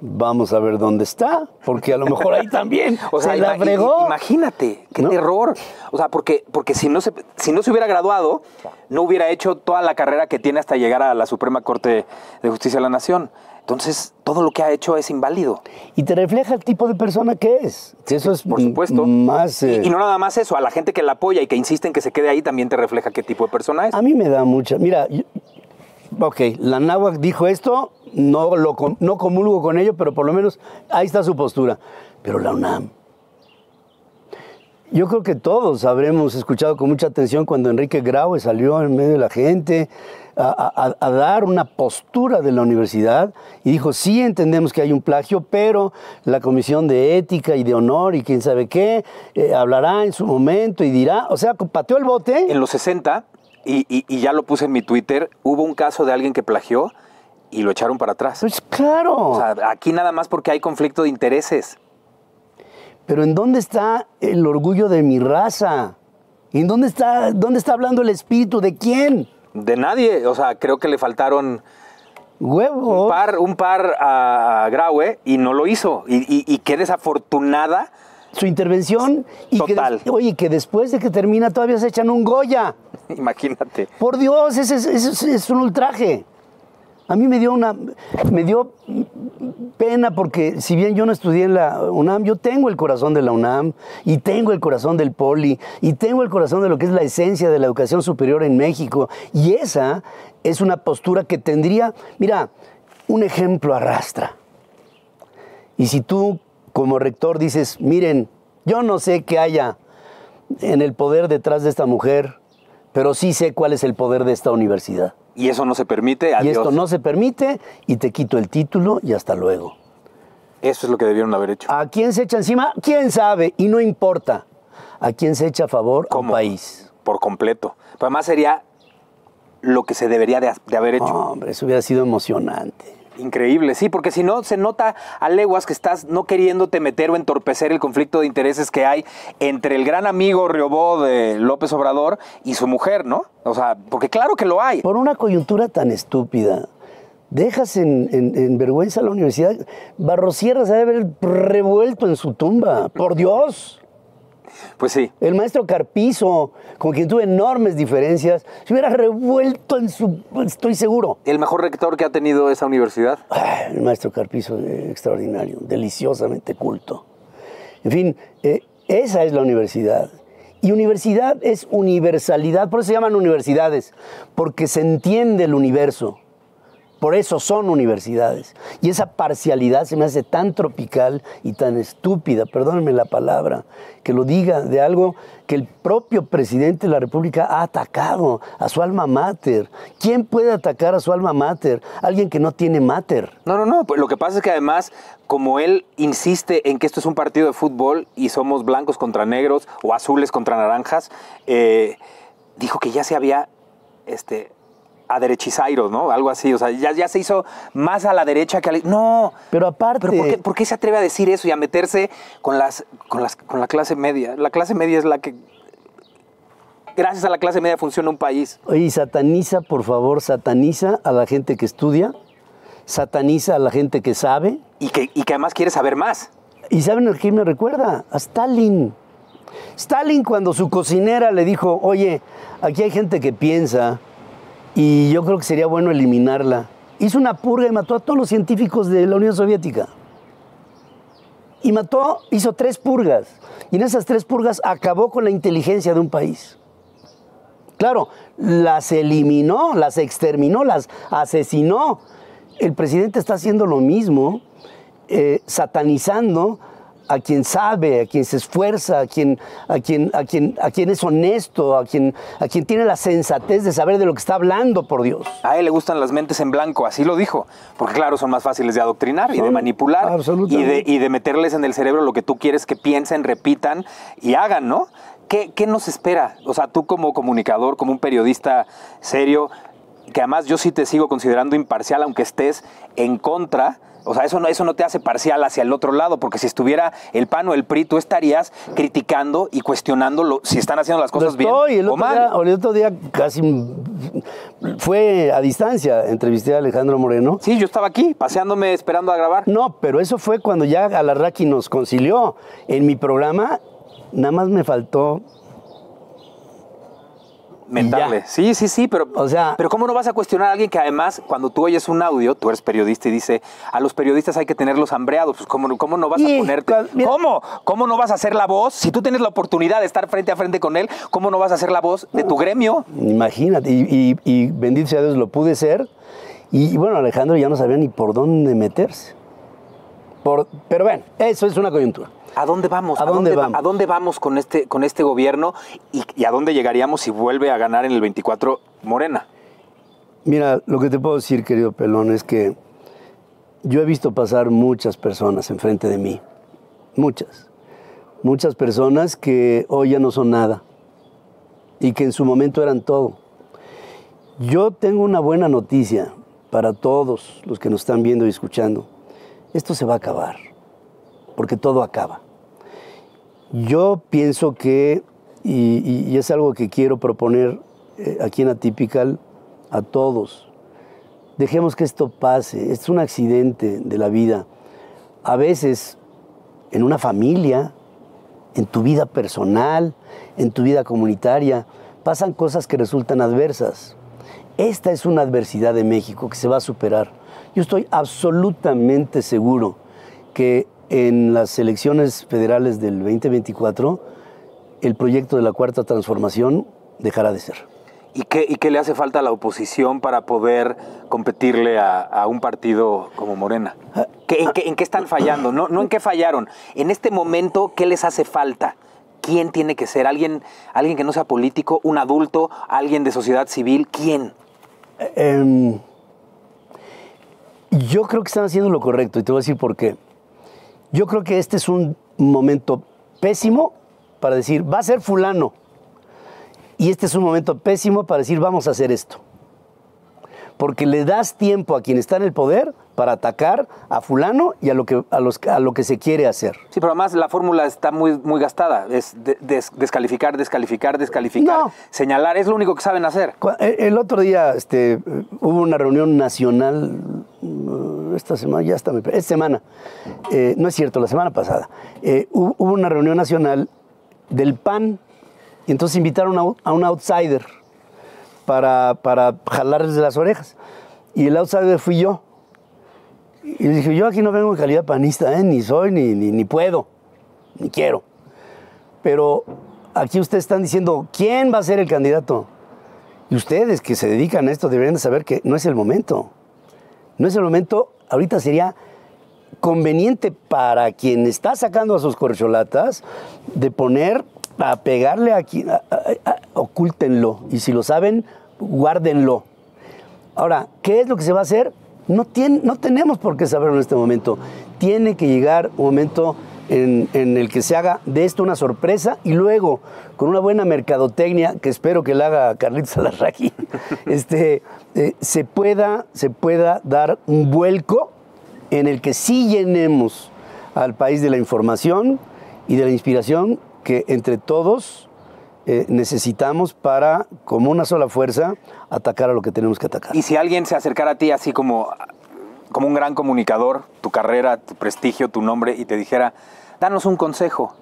[SPEAKER 4] Vamos a ver dónde está, porque a lo mejor ahí también
[SPEAKER 1] O sea,
[SPEAKER 4] se la fregó.
[SPEAKER 1] Imagínate, qué
[SPEAKER 4] ¿No?
[SPEAKER 1] terror. O sea, porque, porque si, no se, si no se hubiera graduado, no hubiera hecho toda la carrera que tiene hasta llegar a la Suprema Corte de Justicia de la Nación. Entonces, todo lo que ha hecho es inválido.
[SPEAKER 4] Y te refleja el tipo de persona que es. Eso es
[SPEAKER 1] Por supuesto.
[SPEAKER 4] más... eh,
[SPEAKER 1] Y no nada más eso, a la gente que la apoya y que insiste en que se quede ahí también te refleja qué tipo de persona es.
[SPEAKER 4] A mí me da mucha. Mira, yo- ok, la náhuatl dijo esto, no, lo, no comulgo con ello, pero por lo menos ahí está su postura. Pero la UNAM. Yo creo que todos habremos escuchado con mucha atención cuando Enrique Graue salió en medio de la gente a, a- a dar una postura de la universidad y dijo, sí entendemos que hay un plagio, pero la Comisión de Ética y de Honor y quién sabe qué eh, hablará en su momento y dirá, o sea, pateó el bote.
[SPEAKER 1] En los 60, y, y- y ya lo puse en mi Twitter, hubo un caso de alguien que plagió y lo echaron para atrás.
[SPEAKER 4] Pues claro.
[SPEAKER 1] O sea, aquí nada más porque hay conflicto de intereses.
[SPEAKER 4] Pero ¿en dónde está el orgullo de mi raza? ¿En dónde está, dónde está hablando el espíritu? ¿De quién?
[SPEAKER 1] De nadie. O sea, creo que le faltaron un par, un par a Graue y no lo hizo. Y, y- y qué desafortunada.
[SPEAKER 4] Su intervención. Y que
[SPEAKER 1] Total.
[SPEAKER 4] des- oye, que después de que termina todavía se echan un Goya.
[SPEAKER 1] Imagínate.
[SPEAKER 4] Por Dios, ese es, ese es- es un ultraje. A mí me dio una me dio pena porque si bien yo no estudié en la UNAM, yo tengo el corazón de la UNAM y tengo el corazón del Poli y tengo el corazón de lo que es la esencia de la educación superior en México y esa es una postura que tendría, mira, un ejemplo arrastra. Y si tú como rector dices, miren, yo no sé qué haya en el poder detrás de esta mujer, pero sí sé cuál es el poder de esta universidad.
[SPEAKER 1] Y eso no se permite.
[SPEAKER 4] Y
[SPEAKER 1] Adiós.
[SPEAKER 4] esto no se permite y te quito el título y hasta luego.
[SPEAKER 1] Eso es lo que debieron haber hecho.
[SPEAKER 4] ¿A quién se echa encima? ¿Quién sabe? Y no importa. ¿A quién se echa a favor? A un país.
[SPEAKER 1] Por completo. Pero además sería lo que se debería de, de haber hecho.
[SPEAKER 4] Hombre, eso hubiera sido emocionante.
[SPEAKER 1] Increíble, sí, porque si no, se nota a leguas que estás no queriéndote meter o entorpecer el conflicto de intereses que hay entre el gran amigo Riobó de López Obrador y su mujer, ¿no? O sea, porque claro que lo hay.
[SPEAKER 4] Por una coyuntura tan estúpida, dejas en, en- en vergüenza a la universidad. Barrosierra se debe haber revuelto en su tumba. Por Dios.
[SPEAKER 1] Pues sí.
[SPEAKER 4] El maestro Carpizo, con quien tuve enormes diferencias, se hubiera revuelto en su... Estoy seguro.
[SPEAKER 1] El mejor rector que ha tenido esa universidad.
[SPEAKER 4] El maestro Carpizo, eh, extraordinario, deliciosamente culto. En fin, eh, esa es la universidad. Y universidad es universalidad, por eso se llaman universidades, porque se entiende el universo. Por eso son universidades. Y esa parcialidad se me hace tan tropical y tan estúpida, perdónenme la palabra, que lo diga de algo que el propio presidente de la República ha atacado a su alma mater. ¿Quién puede atacar a su alma mater? Alguien que no tiene mater.
[SPEAKER 1] No, no, no. Pues lo que pasa es que además, como él insiste en que esto es un partido de fútbol y somos blancos contra negros o azules contra naranjas, eh, dijo que ya se había este, aderechizado, ¿no? Algo así. O sea, ya, ya se hizo más a la derecha que a la... No.
[SPEAKER 4] Pero aparte...
[SPEAKER 1] ¿Pero por qué, por qué se atreve a decir eso y a meterse con, las, con, las, con la clase media? La clase media es la que... Gracias a la clase media funciona un país.
[SPEAKER 4] Oye, sataniza, por favor, sataniza a la gente que estudia, sataniza a la gente que sabe.
[SPEAKER 1] Y que, y que además quiere saber más.
[SPEAKER 4] ¿Y saben a quién me recuerda? A Stalin. Stalin cuando su cocinera le dijo, oye, aquí hay gente que piensa y yo creo que sería bueno eliminarla. Hizo una purga y mató a todos los científicos de la Unión Soviética. Y mató, hizo tres purgas. Y en esas tres purgas acabó con la inteligencia de un país. Claro, las eliminó, las exterminó, las asesinó. El presidente está haciendo lo mismo, eh, satanizando a quien sabe, a quien se esfuerza, a quien, a quien, a quien, a quien es honesto, a quien, a quien tiene la sensatez de saber de lo que está hablando, por Dios.
[SPEAKER 1] A él le gustan las mentes en blanco, así lo dijo. Porque claro, son más fáciles de adoctrinar y de manipular. Y de,
[SPEAKER 4] absolutamente.
[SPEAKER 1] y de meterles en el cerebro lo que tú quieres que piensen, repitan y hagan, ¿no? ¿Qué, qué nos espera? O sea, tú como comunicador, como un periodista serio, que además yo sí te sigo considerando imparcial, aunque estés en contra. O sea, eso no, eso no te hace parcial hacia el otro lado, porque si estuviera el PAN o el PRI, tú estarías criticando y cuestionando lo- si están haciendo las cosas bien
[SPEAKER 4] estoy, el
[SPEAKER 1] o
[SPEAKER 4] otro,
[SPEAKER 1] mal.
[SPEAKER 4] día, el otro día casi fue a distancia, entrevisté a Alejandro Moreno.
[SPEAKER 1] Sí, yo estaba aquí, paseándome, esperando a grabar.
[SPEAKER 4] No, pero eso fue cuando ya Alarraqui nos concilió. En mi programa nada más me faltó
[SPEAKER 1] Mentarle. Sí, sí, sí, pero, o sea, pero ¿cómo no vas a cuestionar a alguien que además, cuando tú oyes un audio, tú eres periodista y dice, a los periodistas hay que tenerlos hambreados? Pues ¿cómo, cómo no vas a ponerte? ¿Cómo? ¿Cómo no vas a hacer la voz? Si tú tienes la oportunidad de estar frente a frente con él, ¿cómo no vas a hacer la voz de tu gremio?
[SPEAKER 4] Imagínate, y, y- y bendito sea Dios, lo pude ser. Y, y bueno, Alejandro ya no sabía ni por dónde meterse. Por- pero bueno, eso es una coyuntura.
[SPEAKER 1] ¿A dónde vamos?
[SPEAKER 4] ¿A dónde
[SPEAKER 1] va-
[SPEAKER 4] vamos?
[SPEAKER 1] ¿A dónde vamos con este, con este gobierno? ¿Y, y a dónde llegaríamos si vuelve a ganar en el 24 Morena?
[SPEAKER 4] Mira, lo que te puedo decir, querido Pelón, es que yo he visto pasar muchas personas enfrente de mí. Muchas. Muchas personas que hoy ya no son nada. Y que en su momento eran todo. Yo tengo una buena noticia para todos los que nos están viendo y escuchando. Esto se va a acabar. Porque todo acaba. Yo pienso que, y, es algo que quiero proponer eh, aquí en Atypical a todos, dejemos que esto pase. Es un accidente de la vida. A veces, en una familia, en tu vida personal, en tu vida comunitaria, pasan cosas que resultan adversas. Esta es una adversidad de México que se va a superar. Yo estoy absolutamente seguro que en las elecciones federales del 2024 el proyecto de la cuarta transformación dejará de ser.
[SPEAKER 1] ¿Y qué, y qué le hace falta a la oposición para poder competirle a, a un partido como Morena? ¿Qué- en, qué, en qué están fallando? No, no en qué fallaron. En este momento, ¿qué les hace falta? ¿Quién tiene que ser? ¿Alguien, alguien que no sea político? ¿Un adulto? ¿Alguien de sociedad civil? ¿Quién?
[SPEAKER 4] Em, yo creo que están haciendo lo correcto y te voy a decir por qué. Yo creo que este es un momento pésimo para decir, va a ser fulano. Y este es un momento pésimo para decir, vamos a hacer esto. Porque le das tiempo a quien está en el poder para atacar a fulano y a lo que, a los, a lo que se quiere hacer.
[SPEAKER 1] Sí, pero además la fórmula está muy, muy gastada. Es de- des- descalificar, descalificar, descalificar. Señalar, es lo único que saben hacer.
[SPEAKER 4] Cu- El el otro día este, hubo una reunión nacional, mm, esta semana, ya está, esta semana, eh, no es cierto, la semana pasada, eh, hu- hubo una reunión nacional del PAN y entonces invitaron a, a un outsider para, para jalarles de las orejas. Y el outsider fui yo. Y le dije, yo aquí no vengo en calidad panista, ¿eh? ni soy, ni, ni, puedo, ni quiero. Pero aquí ustedes están diciendo, ¿quién va a ser el candidato? Y ustedes que se dedican a esto deberían de saber que no es el momento. No es el momento, ahorita sería conveniente para quien está sacando a sus corcholatas de poner a pegarle a quien, a- ocúltenlo. Y si lo saben, guárdenlo. Ahora, ¿qué es lo que se va a hacer? No, tiene, no tenemos por qué saberlo en este momento. Tiene que llegar un momento en, en el que se haga de esto una sorpresa y luego, con una buena mercadotecnia, que espero que la haga Carlitos Alarraqui, este, eh, se, pueda, se pueda dar un vuelco en el que sí llenemos al país de la información y de la inspiración que entre todos eh, necesitamos para, como una sola fuerza, atacar a lo que tenemos que atacar.
[SPEAKER 1] Y si alguien se acercara a ti así como, como un gran comunicador, tu carrera, tu prestigio, tu nombre, y te dijera, danos un consejo.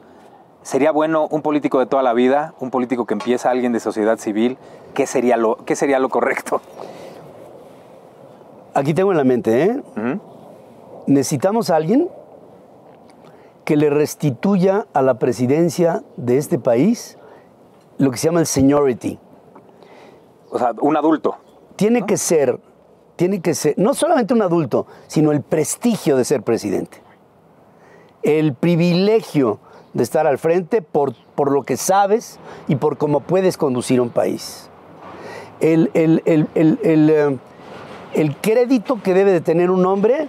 [SPEAKER 1] ¿Sería bueno un político de toda la vida, un político que empieza, alguien de sociedad civil? ¿Qué sería lo, qué sería lo correcto?
[SPEAKER 4] Aquí tengo en la mente, ¿eh? Necesitamos a alguien que le restituya a la presidencia de este país lo que se llama el seniority.
[SPEAKER 1] O sea, un adulto.
[SPEAKER 4] Tiene que ser, tiene que ser, no solamente un adulto, sino el prestigio de ser presidente. el privilegio de estar al frente por, por lo que sabes y por cómo puedes conducir un país. El, el- el- el- el, eh, el crédito que debe de tener un hombre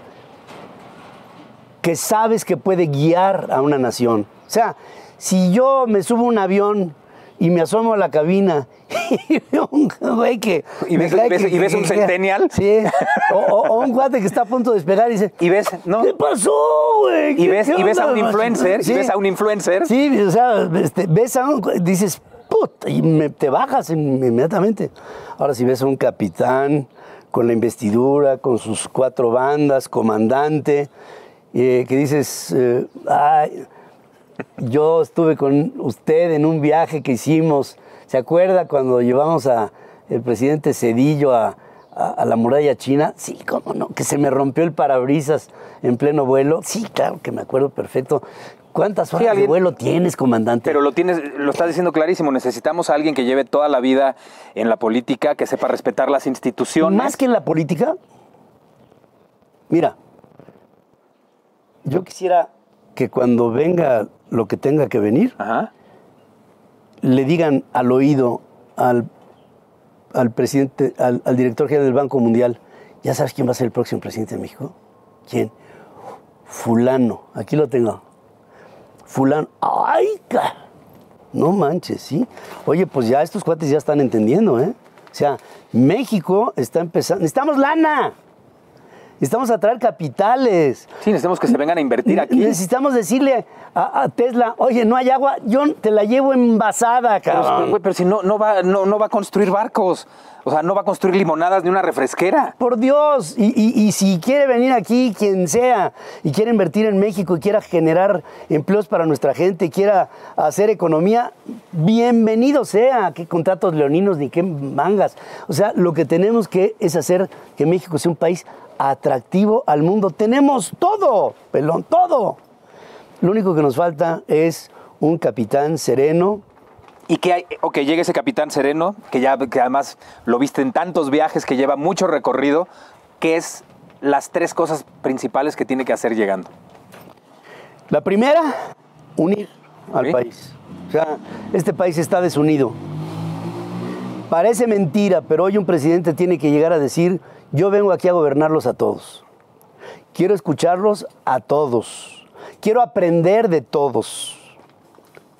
[SPEAKER 4] que sabes que puede guiar a una nación. O sea, si yo me subo a un avión y me asomo a la cabina y veo un güey que...
[SPEAKER 1] ¿Y ves- ves- y ves un centennial?
[SPEAKER 4] Sí. O, un cuate que está a punto de despegar y dice...
[SPEAKER 1] Y ves, ¿no?
[SPEAKER 4] ¿Qué pasó, güey?
[SPEAKER 1] Y
[SPEAKER 4] ¿Qué-
[SPEAKER 1] ves, y ves a un influencer,
[SPEAKER 4] Sí.
[SPEAKER 1] y ves a un influencer.
[SPEAKER 4] Sí, o sea, este, ves a un... Dices, puta, y me- te bajas in- inmediatamente. Ahora, si ves a un capitán con la investidura, con sus cuatro bandas, comandante, eh, que dices, eh, ay, yo estuve con usted en un viaje que hicimos. ¿Se acuerda cuando llevamos a el presidente Cedillo a, a- a la muralla china? Sí, cómo no, que se me rompió el parabrisas en pleno vuelo. Sí, claro que me acuerdo perfecto. ¿Cuántas horas de vuelo tienes, comandante?
[SPEAKER 1] Pero lo tienes, lo estás diciendo clarísimo. Necesitamos a alguien que lleve toda la vida en la política, que sepa respetar las instituciones.
[SPEAKER 4] Más que en la política, mira, yo quisiera que cuando venga lo que tenga que venir, le digan al oído al, al presidente, al, al director general del Banco Mundial, ¿ya sabes quién va a ser el próximo presidente de México? ¿Quién? Fulano, aquí lo tengo. Fulano, ¡ay! ca- No manches, ¿sí? Oye, pues ya estos cuates ya están entendiendo, ¿eh? O sea, México está empezando. ¡Necesitamos lana! Necesitamos atraer capitales.
[SPEAKER 1] Sí, necesitamos que se vengan a invertir aquí.
[SPEAKER 4] Necesitamos decirle a, a Tesla, oye, no hay agua, yo te la llevo envasada,
[SPEAKER 1] Pero,
[SPEAKER 4] cabrón.
[SPEAKER 1] güey, pero si no, no, va, no, no va a construir barcos, o sea, no va a construir limonadas ni una refresquera.
[SPEAKER 4] Por Dios, y, si quiere venir aquí quien sea y quiere invertir en México y quiera generar empleos para nuestra gente, quiera hacer economía, bienvenido sea, qué contratos leoninos ni qué mangas. O sea, lo que tenemos que es hacer que México sea un país atractivo al mundo. Tenemos todo, pelón, todo. Lo único que nos falta es un capitán sereno,
[SPEAKER 1] Y que, hay, o que llegue ese capitán sereno, que ya que además lo viste en tantos viajes, que lleva mucho recorrido, que es las tres cosas principales que tiene que hacer llegando.
[SPEAKER 4] La primera, unir al país. O sea, este país está desunido. Parece mentira, pero hoy un presidente tiene que llegar a decir, yo vengo aquí a gobernarlos a todos. Quiero escucharlos a todos. Quiero aprender de todos.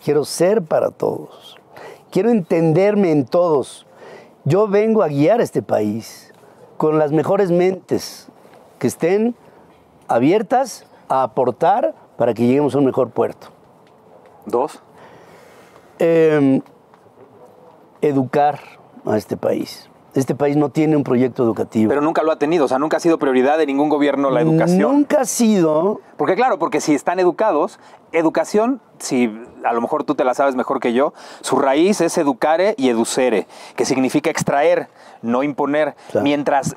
[SPEAKER 4] Quiero ser para todos. Quiero entenderme en todos. Yo vengo a guiar a este país con las mejores mentes que estén abiertas a aportar para que lleguemos a un mejor puerto.
[SPEAKER 1] Dos.
[SPEAKER 4] Eh, educar a este país. Este país no tiene un proyecto educativo.
[SPEAKER 1] Pero nunca lo ha tenido, o sea, nunca ha sido prioridad de ningún gobierno la educación.
[SPEAKER 4] Nunca ha sido.
[SPEAKER 1] Porque claro, porque si están educados, educación, si a lo mejor tú te la sabes mejor que yo, su raíz es educare y educere, que significa extraer, no imponer. Mientras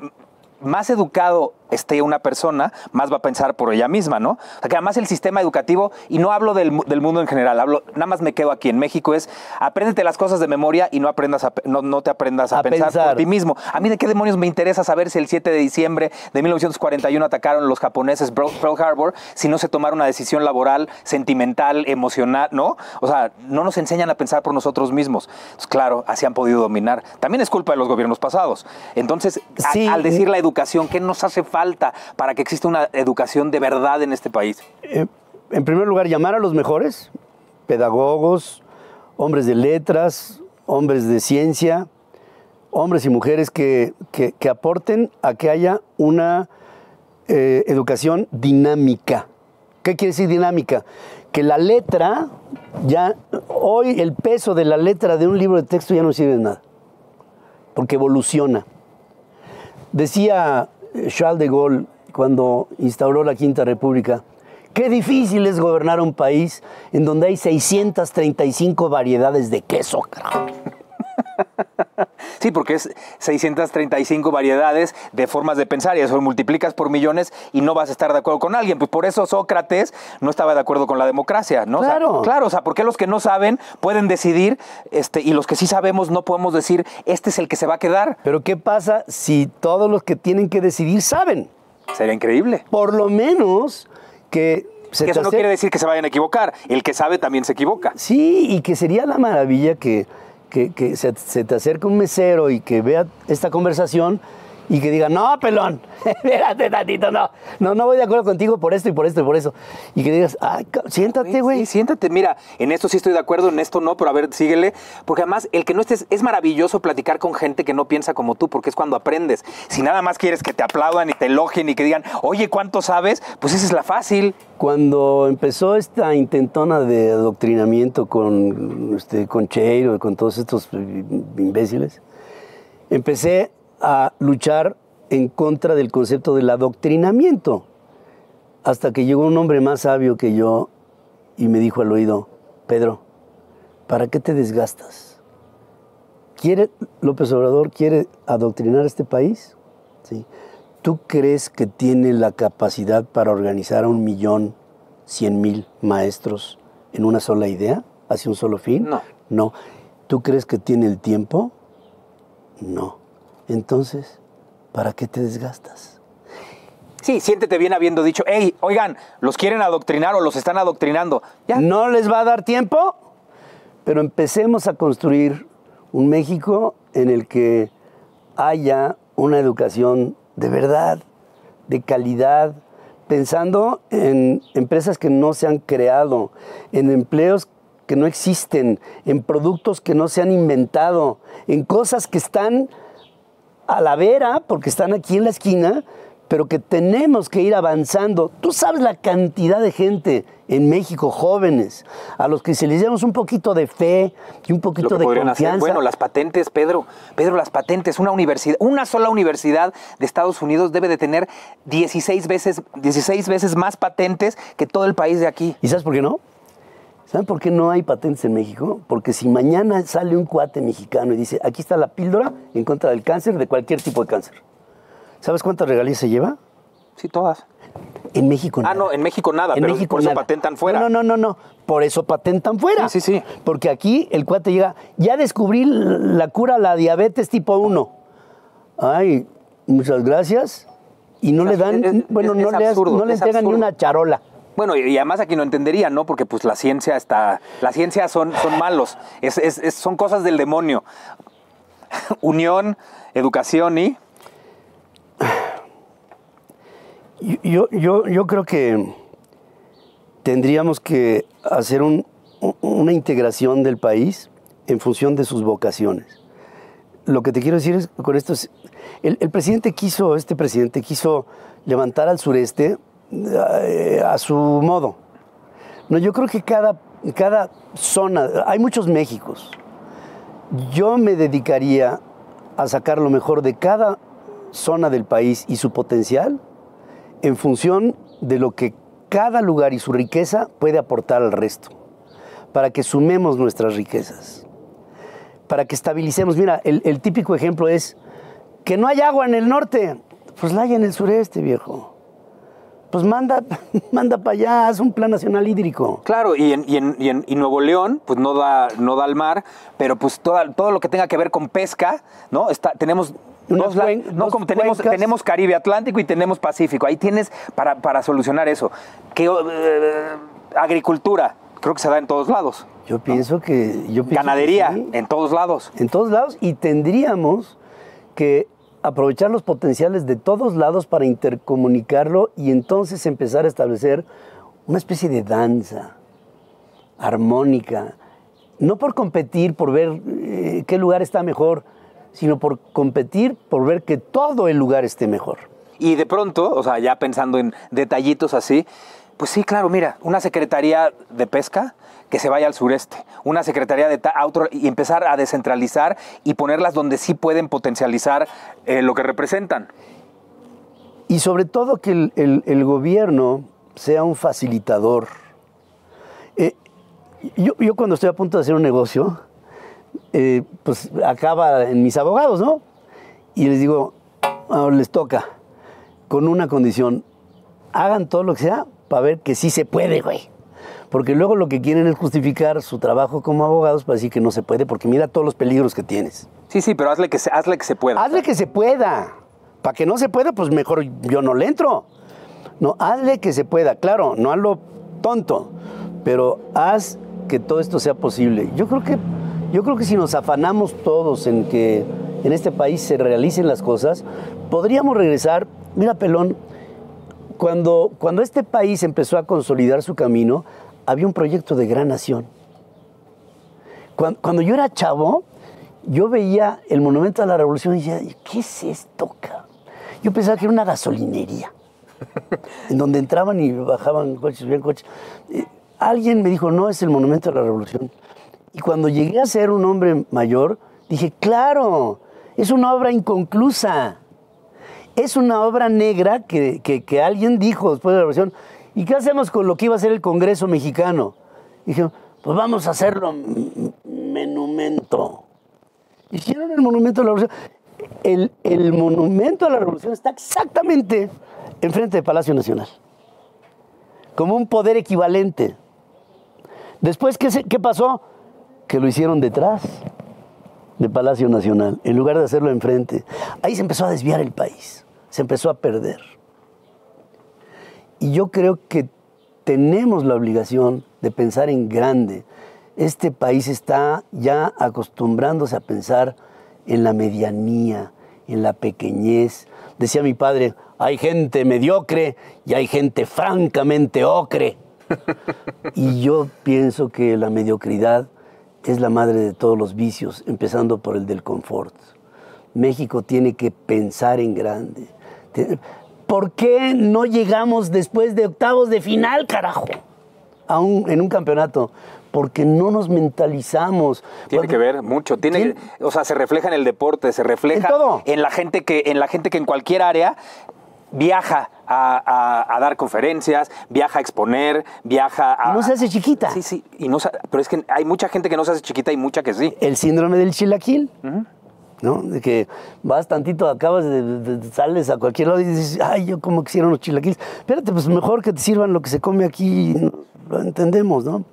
[SPEAKER 1] más educado esté una persona, más va a pensar por ella misma, ¿no? O sea, que además el sistema educativo, y no hablo del, del mundo en general, hablo, nada más me quedo aquí en México, es apréndete las cosas de memoria y no aprendas a, no, no te aprendas a,
[SPEAKER 4] A
[SPEAKER 1] pensar,
[SPEAKER 4] pensar.
[SPEAKER 1] por ti mismo. A mí de qué demonios me interesa saber si el 7 de diciembre de 1941 atacaron los japoneses Pearl Harbor si no se tomara una decisión laboral, sentimental, emocional, ¿no? O sea, no nos enseñan a pensar por nosotros mismos. Pues claro, así han podido dominar. También es culpa de los gobiernos pasados. Entonces, a- al decir la educación, ¿qué nos hace falta para que exista una educación de verdad en este país?
[SPEAKER 4] Eh, en primer lugar, llamar a los mejores, pedagogos, hombres de letras, hombres de ciencia, hombres y mujeres que, que- aporten a que haya una eh, educación dinámica. ¿Qué quiere decir dinámica? Que la letra, ya, hoy el peso de la letra de un libro de texto ya no sirve de nada, porque evoluciona. Decía Charles de Gaulle cuando instauró la Quinta República, qué difícil es gobernar un país en donde hay 635 variedades de queso. Carajo".
[SPEAKER 1] Sí, porque es 635 variedades de formas de pensar y eso multiplicas por millones y no vas a estar de acuerdo con alguien. Pues por eso Sócrates no estaba de acuerdo con la democracia, ¿no? O sea,
[SPEAKER 4] Claro.
[SPEAKER 1] claro, o sea, porque los que no saben pueden decidir este, y los que sí sabemos no podemos decir este es el que se va a quedar.
[SPEAKER 4] Pero ¿qué pasa si todos los que tienen que decidir saben?
[SPEAKER 1] Sería increíble.
[SPEAKER 4] Por lo menos que se
[SPEAKER 1] Que eso no quiere decir que se vayan a equivocar. El que sabe también se equivoca.
[SPEAKER 4] Sí, y que sería la maravilla que, que- se, se te acerque un mesero y que vea esta conversación y que diga, no, pelón, espérate tantito, no, no, no voy de acuerdo contigo por esto y por esto y por eso. Y que digas, ay, siéntate, güey.
[SPEAKER 1] Sí, siéntate. Mira, en esto sí estoy de acuerdo, en esto no, pero a ver, síguele. Porque además, el que no estés, es maravilloso platicar con gente que no piensa como tú, porque es cuando aprendes. Si nada más quieres que te aplaudan y te elogien y que digan, oye, ¿cuánto sabes? Pues esa es la fácil.
[SPEAKER 4] Cuando empezó esta intentona de adoctrinamiento con, este, con Cheiro y con todos estos eh, imbéciles, empecé a luchar en contra del concepto del adoctrinamiento. Hasta que llegó un hombre más sabio que yo y me dijo al oído, Pedro, ¿para qué te desgastas? ¿Quiere, López Obrador quiere adoctrinar a este país? Sí. ¿Tú crees que tiene la capacidad para organizar a un millón, cien mil maestros en una sola idea, hacia un solo fin?
[SPEAKER 1] No.
[SPEAKER 4] No. ¿Tú crees que tiene el tiempo? No. Entonces, ¿para qué te desgastas?
[SPEAKER 1] Sí, siéntete bien habiendo dicho, hey, oigan, ¿los quieren adoctrinar o los están adoctrinando? Ya.
[SPEAKER 4] No les va a dar tiempo, pero empecemos a construir un México en el que haya una educación de verdad, de calidad, pensando en empresas que no se han creado, en empleos que no existen, en productos que no se han inventado, en cosas que están a la vera, porque están aquí en la esquina, pero que tenemos que ir avanzando. Tú sabes la cantidad de gente en México, jóvenes, a los que si les damos un poquito de fe y un
[SPEAKER 1] Lo
[SPEAKER 4] poquito
[SPEAKER 1] que
[SPEAKER 4] de
[SPEAKER 1] hacer,
[SPEAKER 4] confianza.
[SPEAKER 1] bueno, las patentes, Pedro, Pedro, las patentes, una universidad, una sola universidad de Estados Unidos debe de tener 16 veces, 16 veces más patentes que todo el país de aquí.
[SPEAKER 4] ¿Y sabes por qué no? ¿Saben por qué no hay patentes en México? Porque si mañana sale un cuate mexicano y dice, aquí está la píldora en contra del cáncer, de cualquier tipo de cáncer. ¿Sabes cuántas regalías se lleva?
[SPEAKER 1] Sí, todas.
[SPEAKER 4] En México
[SPEAKER 1] Ah, no, en México nada,
[SPEAKER 4] En
[SPEAKER 1] pero
[SPEAKER 4] México
[SPEAKER 1] por eso
[SPEAKER 4] nada.
[SPEAKER 1] patentan fuera.
[SPEAKER 4] No, no, no, no. Por eso patentan fuera.
[SPEAKER 1] Sí, sí, sí.
[SPEAKER 4] Porque aquí el cuate llega, ya descubrí la cura a la diabetes tipo 1. Ay, muchas gracias. Y no le dan,
[SPEAKER 1] es-
[SPEAKER 4] bueno,
[SPEAKER 1] es-
[SPEAKER 4] no,
[SPEAKER 1] es
[SPEAKER 4] le, no le entregan ni una charola.
[SPEAKER 1] Bueno, y además aquí no entendería, ¿no? Porque pues la ciencia está, la ciencia son, son malos, es, es- son cosas del demonio. Unión, educación y...
[SPEAKER 4] Yo, yo, yo creo que tendríamos que hacer un- una integración del país en función de sus vocaciones. Lo que te quiero decir es, con esto es, el, presidente quiso, este presidente quiso levantar al sureste a su modo. No, yo creo que cada, cada zona, hay muchos Méxicos. Yo me dedicaría a sacar lo mejor de cada zona del país y su potencial en función de lo que cada lugar y su riqueza puede aportar al resto, para que sumemos nuestras riquezas, para que estabilicemos. Mira, el, el típico ejemplo es que no hay agua en el norte, pues la hay en el sureste, viejo. Pues manda, manda para allá, haz un plan nacional hídrico.
[SPEAKER 1] Claro, y en, y en- y en- y Nuevo León, pues no da, no da al mar, pero pues toda- todo lo que tenga que ver con pesca, ¿no? Está, tenemos la- no, como tenemos, tenemos Caribe Atlántico y tenemos Pacífico. Ahí tienes para, para solucionar eso. Eh, agricultura, creo que se da en todos lados.
[SPEAKER 4] Yo pienso que... Yo pienso que
[SPEAKER 1] Ganadería,
[SPEAKER 4] sí.
[SPEAKER 1] en todos lados.
[SPEAKER 4] en todos lados y tendríamos que aprovechar los potenciales de todos lados para intercomunicarlo y entonces empezar a establecer una especie de danza armónica, no por competir, por ver eh, qué lugar está mejor, sino por competir, por ver que todo el lugar esté mejor.
[SPEAKER 1] Y de pronto, o sea, ya pensando en detallitos así, pues sí, claro, mira, una secretaría de pesca que se vaya al sureste, una secretaría de otro- y empezar a descentralizar y ponerlas donde sí pueden potencializar eh, lo que representan.
[SPEAKER 4] Y sobre todo que el, gobierno sea un facilitador. Eh, yo, yo cuando estoy a punto de hacer un negocio, eh, pues acaba en mis abogados, ¿no? Y les digo, "Ah, les toca, con una condición, hagan todo lo que sea para ver que sí se puede, güey. Porque luego lo que quieren es justificar su trabajo como abogados para decir que no se puede, porque mira todos los peligros que tienes.
[SPEAKER 1] Sí, sí, pero hazle que se, hazle que se pueda.
[SPEAKER 4] Hazle que se pueda. Para que no se pueda, pues mejor yo no le entro. No, hazle que se pueda. Claro, no a lo tonto, pero haz que todo esto sea posible. Yo creo que, yo creo que si nos afanamos todos en que en este país se realicen las cosas, podríamos regresar. Mira, Pelón, cuando, cuando este país empezó a consolidar su camino, había un proyecto de gran nación. Cuando, yo era chavo, yo veía el monumento a la revolución y decía, ¿qué es esto? cabrón?". Yo pensaba que era una gasolinería, en donde entraban y bajaban coches, subían coches. Alguien me dijo, no, es el monumento a la revolución. Y cuando llegué a ser un hombre mayor, dije, claro, es una obra inconclusa. Es una obra negra que, que- que alguien dijo después de la revolución. ¿Y qué hacemos con lo que iba a ser el Congreso mexicano? Dije, pues vamos a hacerlo monumento. Hicieron el monumento a la revolución. El, monumento a la revolución está exactamente enfrente del Palacio Nacional. Como un poder equivalente. Después, ¿qué, qué pasó? Que lo hicieron detrás de Palacio Nacional, en lugar de hacerlo enfrente. Ahí se empezó a desviar el país, se empezó a perder. Y yo creo que tenemos la obligación de pensar en grande. Este país está ya acostumbrándose a pensar en la medianía, en la pequeñez. Decía mi padre, hay gente mediocre y hay gente francamente ocre. y yo pienso que la mediocridad es la madre de todos los vicios, empezando por el del confort. México tiene que pensar en grande. ¿Por qué no llegamos después de octavos de final, carajo? A un- en un campeonato. Porque no nos mentalizamos.
[SPEAKER 1] Tiene que ver mucho. Tiene, o sea, se refleja en el deporte, se refleja en, la gente que, en la gente que en cualquier área viaja a, a- a dar conferencias, viaja a exponer, viaja a.
[SPEAKER 4] Y no se hace chiquita.
[SPEAKER 1] Sí, sí. Y no, pero es que hay mucha gente que no se hace chiquita y mucha que sí.
[SPEAKER 4] El síndrome del chilaquil. ¿No? De que vas tantito, acabas de, de- de- sales a cualquier lado y dices, ay, yo como quisiera unos chilaquiles. Espérate, pues mejor que te sirvan lo que se come aquí, lo entendemos, ¿no?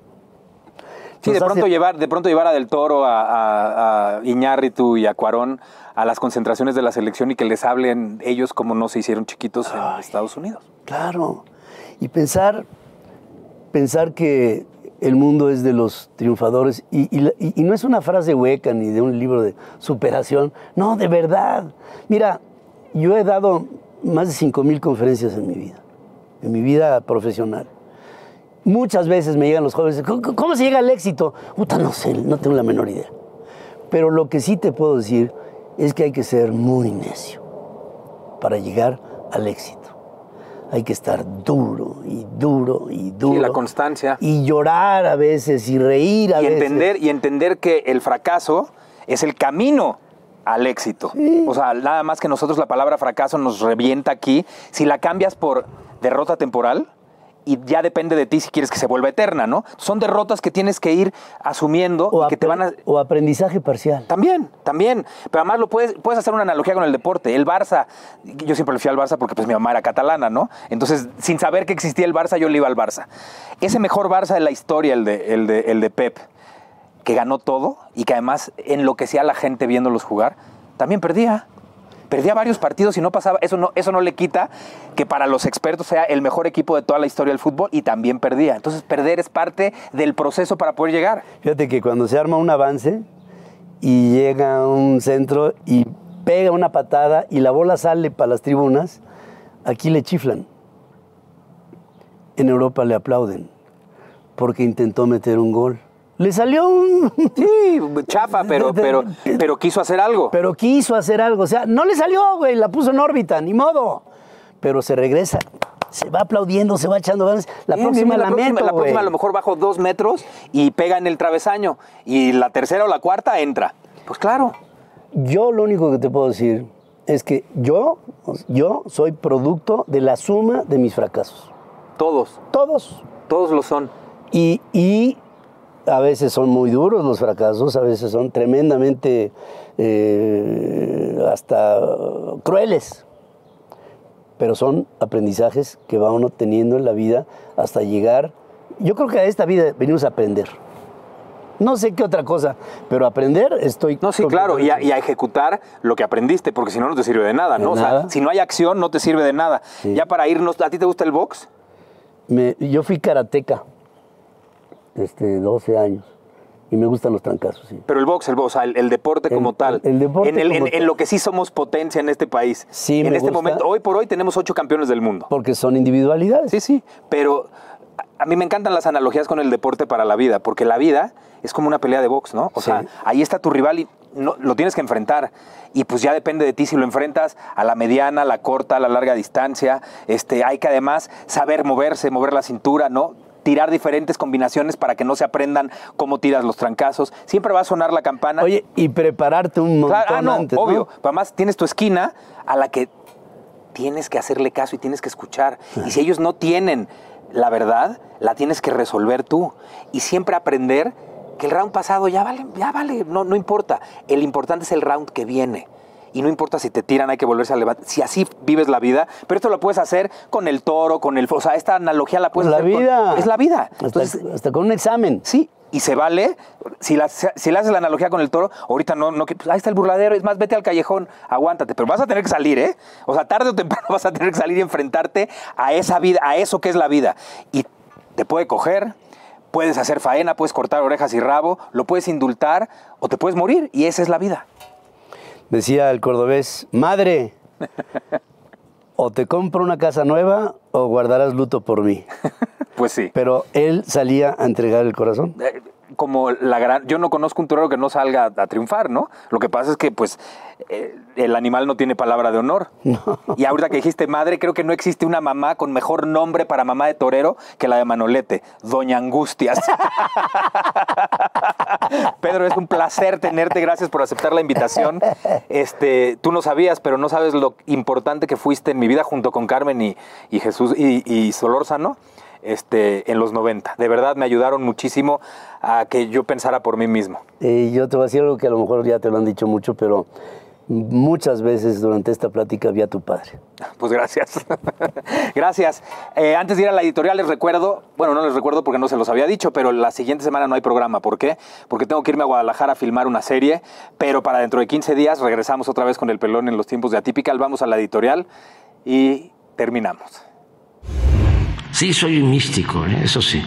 [SPEAKER 1] Sí, de pronto,
[SPEAKER 4] hace-
[SPEAKER 1] llevar, de pronto llevar a Del Toro, a, a, a Iñárritu y a Cuarón a las concentraciones de la selección y que les hablen ellos como no se hicieron chiquitos en Estados Unidos.
[SPEAKER 4] Claro. Y pensar, pensar que el mundo es de los triunfadores. Y, no es una frase hueca ni de un libro de superación. No, de verdad. Mira, yo he dado más de 5 mil conferencias en mi vida, en mi vida profesional. Muchas veces me llegan los jóvenes, ¿cómo, cómo se llega al éxito? Puta, no sé, no tengo la menor idea. Pero lo que sí te puedo decir es que hay que ser muy necio para llegar al éxito. Hay que estar duro y duro y duro.
[SPEAKER 1] Sí, la constancia.
[SPEAKER 4] Y llorar a veces y reír a
[SPEAKER 1] y
[SPEAKER 4] veces.
[SPEAKER 1] entender y entender que el fracaso es el camino al éxito. O sea, nada más que nosotros la palabra fracaso nos revienta aquí. Si la cambias por derrota temporal y ya depende de ti si quieres que se vuelva eterna, ¿no? Son derrotas que tienes que ir asumiendo y que te van a
[SPEAKER 4] O aprendizaje parcial.
[SPEAKER 1] también, también. Pero además lo puedes, puedes hacer una analogía con el deporte. El Barça, yo siempre le fui al Barça porque pues mi mamá era catalana, ¿no? Entonces, sin saber que existía el Barça, yo le iba al Barça. Ese mejor Barça de la historia, el de, el de, el de Pep, que ganó todo y que además enloquecía a la gente viéndolos jugar, también perdía. Perdía varios partidos y no pasaba. Eso no, eso no le quita que para los expertos sea el mejor equipo de toda la historia del fútbol y también perdía. Entonces, perder es parte del proceso para poder llegar.
[SPEAKER 4] Fíjate que cuando se arma un avance y llega un centro y pega una patada y la bola sale para las tribunas, aquí le chiflan. En Europa le aplauden porque intentó meter un gol. Le salió un...
[SPEAKER 1] Sí, chapa, pero, pero, pero quiso hacer algo.
[SPEAKER 4] Pero quiso hacer algo. O sea, no le salió, güey, la puso en órbita, ni modo. Pero se regresa, se va aplaudiendo, se va echando ganas. La
[SPEAKER 1] Bien,
[SPEAKER 4] próxima
[SPEAKER 1] bien,
[SPEAKER 4] la,
[SPEAKER 1] próxima,
[SPEAKER 4] meto,
[SPEAKER 1] la próxima a lo mejor bajo dos metros y pega en el travesaño. Y la tercera o la cuarta entra. Pues claro.
[SPEAKER 4] Yo lo único que te puedo decir es que yo, yo soy producto de la suma de mis fracasos.
[SPEAKER 1] Todos.
[SPEAKER 4] Todos.
[SPEAKER 1] Todos lo son.
[SPEAKER 4] Y, y a veces son muy duros los fracasos, a veces son tremendamente eh, hasta crueles. Pero son aprendizajes que va uno teniendo en la vida hasta llegar. Yo creo que a esta vida venimos a aprender. No sé qué otra cosa, pero aprender estoy.
[SPEAKER 1] No, sí, claro, y a, y a ejecutar lo que aprendiste, porque si no, no te sirve de nada, ¿no?
[SPEAKER 4] De
[SPEAKER 1] O sea, si no hay acción, no te sirve de nada. Ya para irnos, ¿a ti te gusta el box?
[SPEAKER 4] me- yo fui karateca, este, 12 años, y me gustan los trancazos, sí.
[SPEAKER 1] Pero el box, el box, o sea, el, el deporte como tal.
[SPEAKER 4] el deporte
[SPEAKER 1] en,
[SPEAKER 4] como
[SPEAKER 1] en-
[SPEAKER 4] tal.
[SPEAKER 1] en lo que sí somos potencia en este país.
[SPEAKER 4] Sí,
[SPEAKER 1] en
[SPEAKER 4] me
[SPEAKER 1] este
[SPEAKER 4] gusta.
[SPEAKER 1] momento, hoy por hoy tenemos ocho campeones del mundo.
[SPEAKER 4] Porque son individualidades.
[SPEAKER 1] Sí, sí, pero a- a mí me encantan las analogías con el deporte para la vida, porque la vida es como una pelea de box, ¿no? O
[SPEAKER 4] Sí.
[SPEAKER 1] sea, ahí está tu rival y no, lo tienes que enfrentar. Y pues ya depende de ti si lo enfrentas a la mediana, a la corta, a la larga distancia. Este, hay que además saber moverse, mover la cintura, ¿no? Tirar diferentes combinaciones para que no se aprendan cómo tiras los trancazos. Siempre va a sonar la campana.
[SPEAKER 4] Oye, y prepararte un montón
[SPEAKER 1] Claro, ah, no,
[SPEAKER 4] antes, ¿no?
[SPEAKER 1] obvio. Pero además tienes tu esquina a la que tienes que hacerle caso y tienes que escuchar. Y si ellos no tienen la verdad, la tienes que resolver tú. Y siempre aprender que el round pasado ya vale, ya vale, no, no importa. El importante es el round que viene. Y no importa si te tiran, hay que volverse a levantar. Si así vives la vida, pero esto lo puedes hacer con el toro, con el... O sea, esta analogía la puedes
[SPEAKER 4] la
[SPEAKER 1] hacer con-
[SPEAKER 4] vida.
[SPEAKER 1] es la vida.
[SPEAKER 4] Hasta,
[SPEAKER 1] Entonces,
[SPEAKER 4] hasta con un examen.
[SPEAKER 1] Sí, y se vale. Si, la- si le haces la analogía con el toro, ahorita no, no que- pues ahí está el burladero, es más, vete al callejón, aguántate, pero vas a tener que salir, ¿eh? O sea, tarde o temprano vas a tener que salir y enfrentarte a esa vida, a eso que es la vida. Y te puede coger, puedes hacer faena, puedes cortar orejas y rabo, lo puedes indultar o te puedes morir, y esa es la vida.
[SPEAKER 4] Decía el cordobés, madre, o te compro una casa nueva o guardarás luto por mí.
[SPEAKER 1] Pues sí.
[SPEAKER 4] Pero él salía a entregar el corazón.
[SPEAKER 1] Como la gran... Yo no conozco un torero que no salga a triunfar, ¿no? Lo que pasa es que, pues, eh, el animal no tiene palabra de honor. Y ahorita que dijiste madre, creo que no existe una mamá con mejor nombre para mamá de torero que la de Manolete, Doña Angustias. Pedro, es un placer tenerte, gracias por aceptar la invitación. Este, tú no sabías, pero no sabes lo importante que fuiste en mi vida junto con Carmen y, y Jesús y, y Solórzano este, en los 90. De verdad me ayudaron muchísimo a que yo pensara por mí mismo.
[SPEAKER 4] Y yo te voy a decir algo que a lo mejor ya te lo han dicho mucho, pero muchas veces durante esta plática vi a tu padre.
[SPEAKER 1] Pues gracias. gracias. Eh, antes de ir a la editorial les recuerdo, bueno, no les recuerdo porque no se los había dicho, pero la siguiente semana no hay programa. ¿Por qué? Porque tengo que irme a Guadalajara a filmar una serie, pero para dentro de 15 días regresamos otra vez con el pelón en los tiempos de Atypical. Vamos a la editorial y terminamos.
[SPEAKER 6] Sí, soy un místico, ¿eh? eso sí.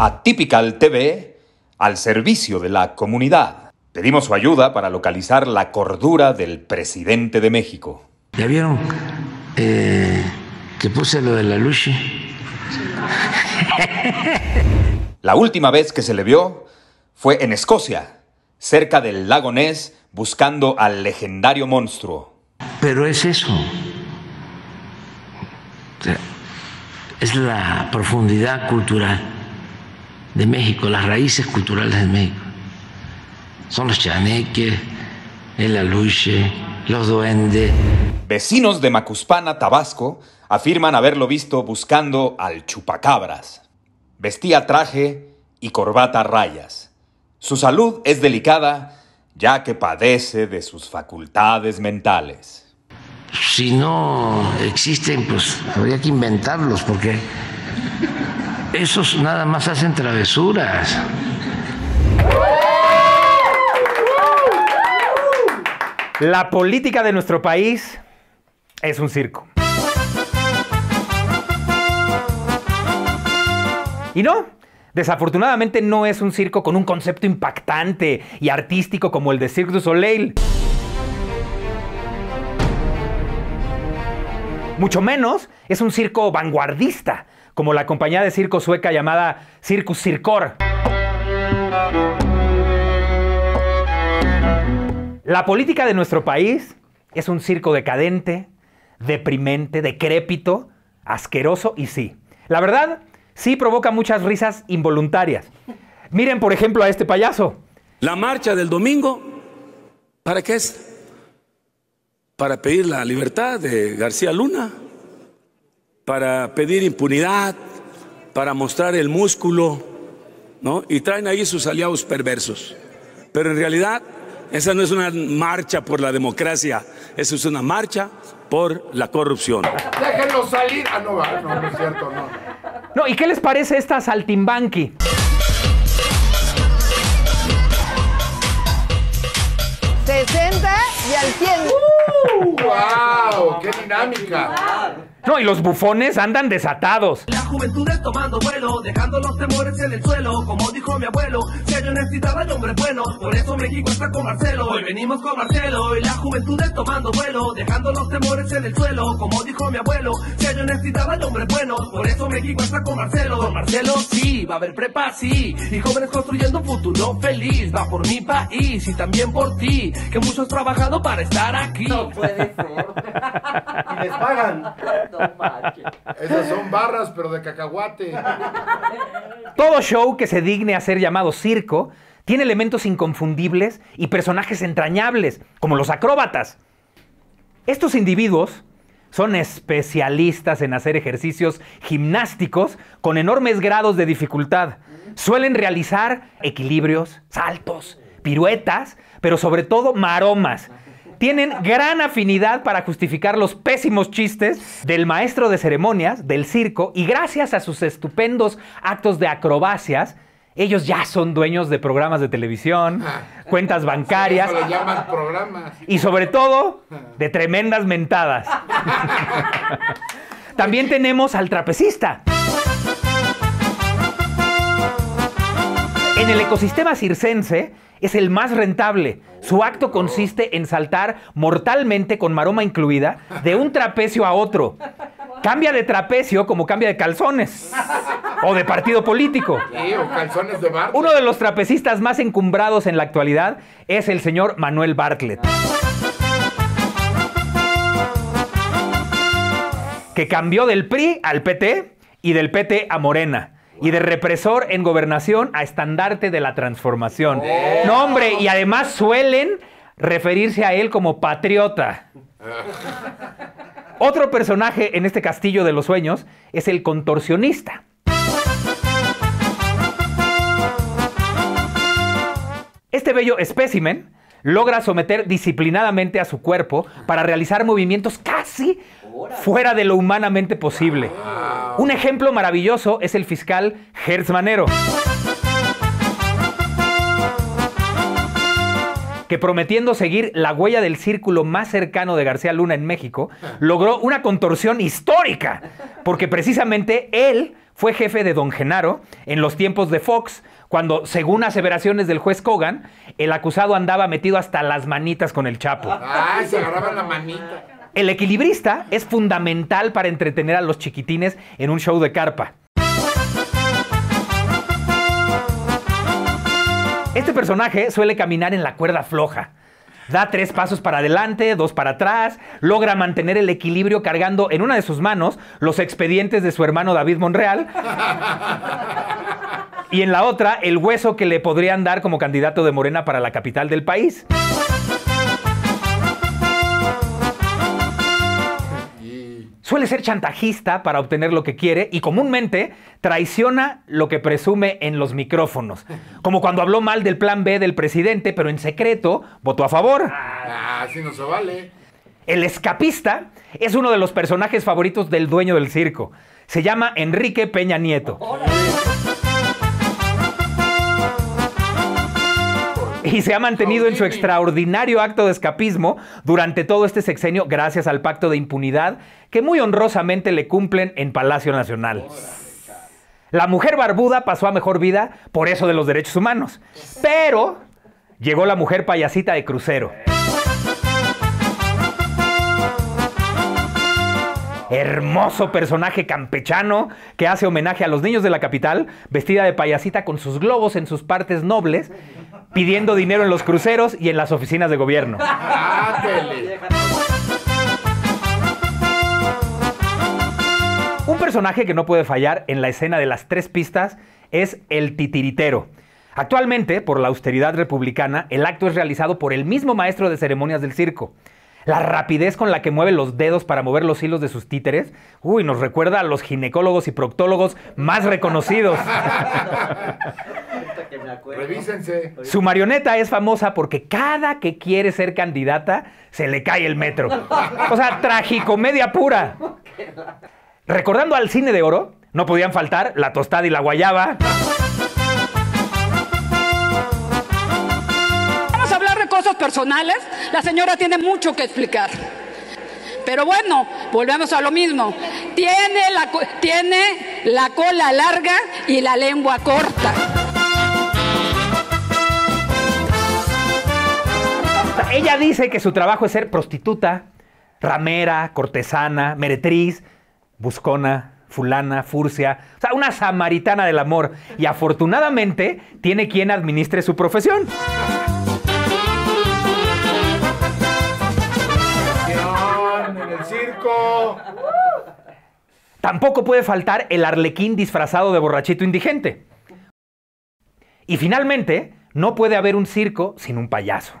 [SPEAKER 7] Atypical TV, al servicio de la comunidad. Pedimos su ayuda para localizar la cordura del presidente de México.
[SPEAKER 6] ¿Ya vieron eh, que puse lo de la Luchi?
[SPEAKER 7] La última vez que se le vio fue en Escocia, cerca del lago Ness, buscando al legendario monstruo.
[SPEAKER 6] Pero es eso. O sea, es la profundidad cultural de México, las raíces culturales de México. Son los chaneques, el aluche, los duendes.
[SPEAKER 7] Vecinos de Macuspana, Tabasco, afirman haberlo visto buscando al chupacabras. Vestía traje y corbata rayas. Su salud es delicada ya que padece de sus facultades mentales.
[SPEAKER 6] Si no existen, pues habría que inventarlos, porque esos nada más hacen travesuras.
[SPEAKER 18] La política de nuestro país es un circo. Y no, desafortunadamente no es un circo con un concepto impactante y artístico como el de Cirque du Soleil. Mucho menos es un circo vanguardista, como la compañía de circo sueca llamada Circus Circor. La política de nuestro país es un circo decadente, deprimente, decrépito, asqueroso y sí. La verdad, sí provoca muchas risas involuntarias. Miren, por ejemplo, a este payaso.
[SPEAKER 19] La marcha del domingo, ¿para qué es? Para pedir la libertad de García Luna, para pedir impunidad, para mostrar el músculo, ¿no? Y traen ahí sus aliados perversos. Pero en realidad, esa no es una marcha por la democracia, esa es una marcha por la corrupción.
[SPEAKER 3] Déjenlo salir. Ah, no, va, no, no es cierto, no.
[SPEAKER 18] No, ¿y qué les parece esta saltimbanqui?
[SPEAKER 20] y al 100.
[SPEAKER 3] ¡Wow! ¡Qué dinámica!
[SPEAKER 1] No, y los bufones andan desatados.
[SPEAKER 9] La juventud es tomando vuelo, dejando los temores en el suelo. Como dijo mi abuelo, si yo necesitaba de hombres buenos, por eso México está con Marcelo. Hoy venimos con Marcelo y la juventud es tomando vuelo, dejando los temores en el suelo. Como dijo mi abuelo, si yo necesitaba de hombres buenos, por eso México está con Marcelo. Con Marcelo sí, va a haber prepa sí, y jóvenes construyendo un futuro feliz. Va por mi país y también por ti, que muchos han trabajado para estar aquí. No puede ser.
[SPEAKER 3] Y les pagan.
[SPEAKER 16] Esas son barras, pero de cacahuate.
[SPEAKER 1] Todo show que se digne a ser llamado circo tiene elementos inconfundibles y personajes entrañables, como los acróbatas. Estos individuos son especialistas en hacer ejercicios gimnásticos con enormes grados de dificultad. Suelen realizar equilibrios, saltos, piruetas, pero sobre todo maromas. Tienen gran afinidad para justificar los pésimos chistes del maestro de ceremonias, del circo, y gracias a sus estupendos actos de acrobacias, ellos ya son dueños de programas de televisión, cuentas bancarias
[SPEAKER 16] llaman programas.
[SPEAKER 1] y sobre todo de tremendas mentadas. También tenemos al trapecista. En el ecosistema circense es el más rentable. Su acto consiste en saltar mortalmente con maroma incluida de un trapecio a otro. Cambia de trapecio como cambia de calzones o de partido político.
[SPEAKER 16] Sí, o calzones de bar.
[SPEAKER 1] Uno de los trapecistas más encumbrados en la actualidad es el señor Manuel Bartlett. Que cambió del PRI al PT y del PT a Morena. Y de represor en gobernación a estandarte de la transformación. No, hombre, y además suelen referirse a él como patriota. Otro personaje en este castillo de los sueños es el contorsionista. Este bello espécimen logra someter disciplinadamente a su cuerpo para realizar movimientos casi fuera de lo humanamente posible. Un ejemplo maravilloso es el fiscal Hertz Manero. que prometiendo seguir la huella del círculo más cercano de García Luna en México, logró una contorsión histórica, porque precisamente él fue jefe de Don Genaro en los tiempos de Fox, cuando, según aseveraciones del juez Kogan, el acusado andaba metido hasta las manitas con el Chapo.
[SPEAKER 16] Ay, se agarraban la manita.
[SPEAKER 1] El equilibrista es fundamental para entretener a los chiquitines en un show de carpa. Este personaje suele caminar en la cuerda floja. Da tres pasos para adelante, dos para atrás, logra mantener el equilibrio cargando en una de sus manos los expedientes de su hermano David Monreal y en la otra el hueso que le podrían dar como candidato de Morena para la capital del país. Suele ser chantajista para obtener lo que quiere y comúnmente traiciona lo que presume en los micrófonos. Como cuando habló mal del plan B del presidente, pero en secreto votó a favor.
[SPEAKER 16] Ah, así no se vale.
[SPEAKER 1] El escapista es uno de los personajes favoritos del dueño del circo. Se llama Enrique Peña Nieto. Y se ha mantenido en su extraordinario acto de escapismo durante todo este sexenio gracias al pacto de impunidad que muy honrosamente le cumplen en Palacio Nacional. La mujer barbuda pasó a mejor vida por eso de los derechos humanos. Pero llegó la mujer payasita de crucero. Hermoso personaje campechano que hace homenaje a los niños de la capital, vestida de payasita con sus globos en sus partes nobles, pidiendo dinero en los cruceros y en las oficinas de gobierno. Un personaje que no puede fallar en la escena de las tres pistas es el titiritero. Actualmente, por la austeridad republicana, el acto es realizado por el mismo maestro de ceremonias del circo. La rapidez con la que mueve los dedos para mover los hilos de sus títeres, uy, nos recuerda a los ginecólogos y proctólogos más reconocidos.
[SPEAKER 16] Revísense.
[SPEAKER 1] Su marioneta es famosa porque cada que quiere ser candidata se le cae el metro. O sea, tragicomedia pura. Recordando al cine de oro, no podían faltar la tostada y la guayaba.
[SPEAKER 21] Personales. La señora tiene mucho que explicar. Pero bueno, volvemos a lo mismo. Tiene la, tiene la cola larga y la lengua corta.
[SPEAKER 1] Ella dice que su trabajo es ser prostituta, ramera, cortesana, meretriz, buscona, fulana, furcia, o sea, una samaritana del amor. Y afortunadamente tiene quien administre su profesión. Tampoco puede faltar el arlequín disfrazado de borrachito indigente. Y finalmente, no puede haber un circo sin un payaso.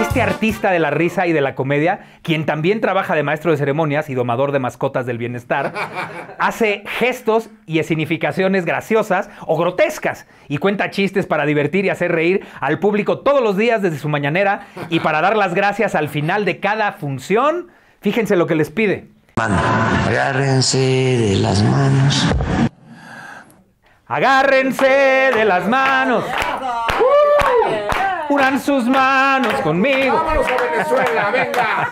[SPEAKER 1] Este artista de la risa y de la comedia, quien también trabaja de maestro de ceremonias y domador de mascotas del bienestar, hace gestos y escenificaciones graciosas o grotescas y cuenta chistes para divertir y hacer reír al público todos los días desde su mañanera y para dar las gracias al final de cada función. Fíjense lo que les pide.
[SPEAKER 6] Agárrense de las manos.
[SPEAKER 1] Agárrense de las manos. Unan sus manos conmigo.
[SPEAKER 3] Vámonos a Venezuela, venga.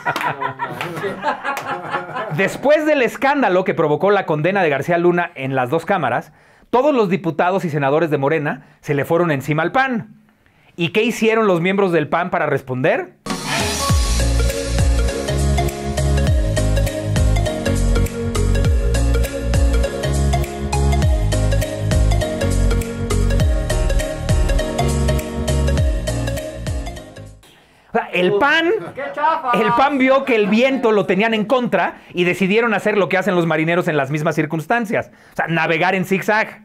[SPEAKER 1] Después del escándalo que provocó la condena de García Luna en las dos cámaras, todos los diputados y senadores de Morena se le fueron encima al PAN. ¿Y qué hicieron los miembros del PAN para responder? El PAN, el PAN vio que el viento lo tenían en contra y decidieron hacer lo que hacen los marineros en las mismas circunstancias. O sea, navegar en zigzag.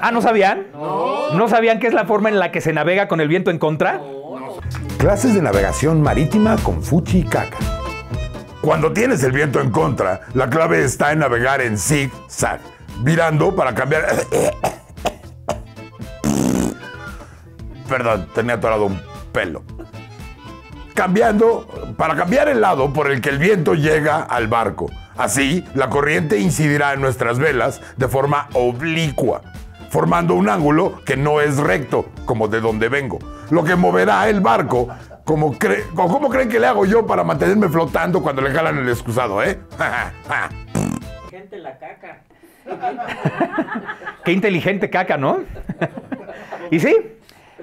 [SPEAKER 1] Ah, ¿no sabían? No. sabían que es la forma en la que se navega con el viento en contra?
[SPEAKER 22] Clases de navegación marítima con Fuchi y Caca. Cuando tienes el viento en contra, la clave está en navegar en zig-zag, virando para cambiar. Perdón, tenía atorado un pelo. Cambiando, para cambiar el lado por el que el viento llega al barco. Así, la corriente incidirá en nuestras velas de forma oblicua, formando un ángulo que no es recto, como de donde vengo, lo que moverá el barco. Como cre- ¿Cómo creen que le hago yo para mantenerme flotando cuando le jalan el excusado, eh?
[SPEAKER 12] Gente la caca.
[SPEAKER 1] Qué inteligente caca, ¿no? y sí,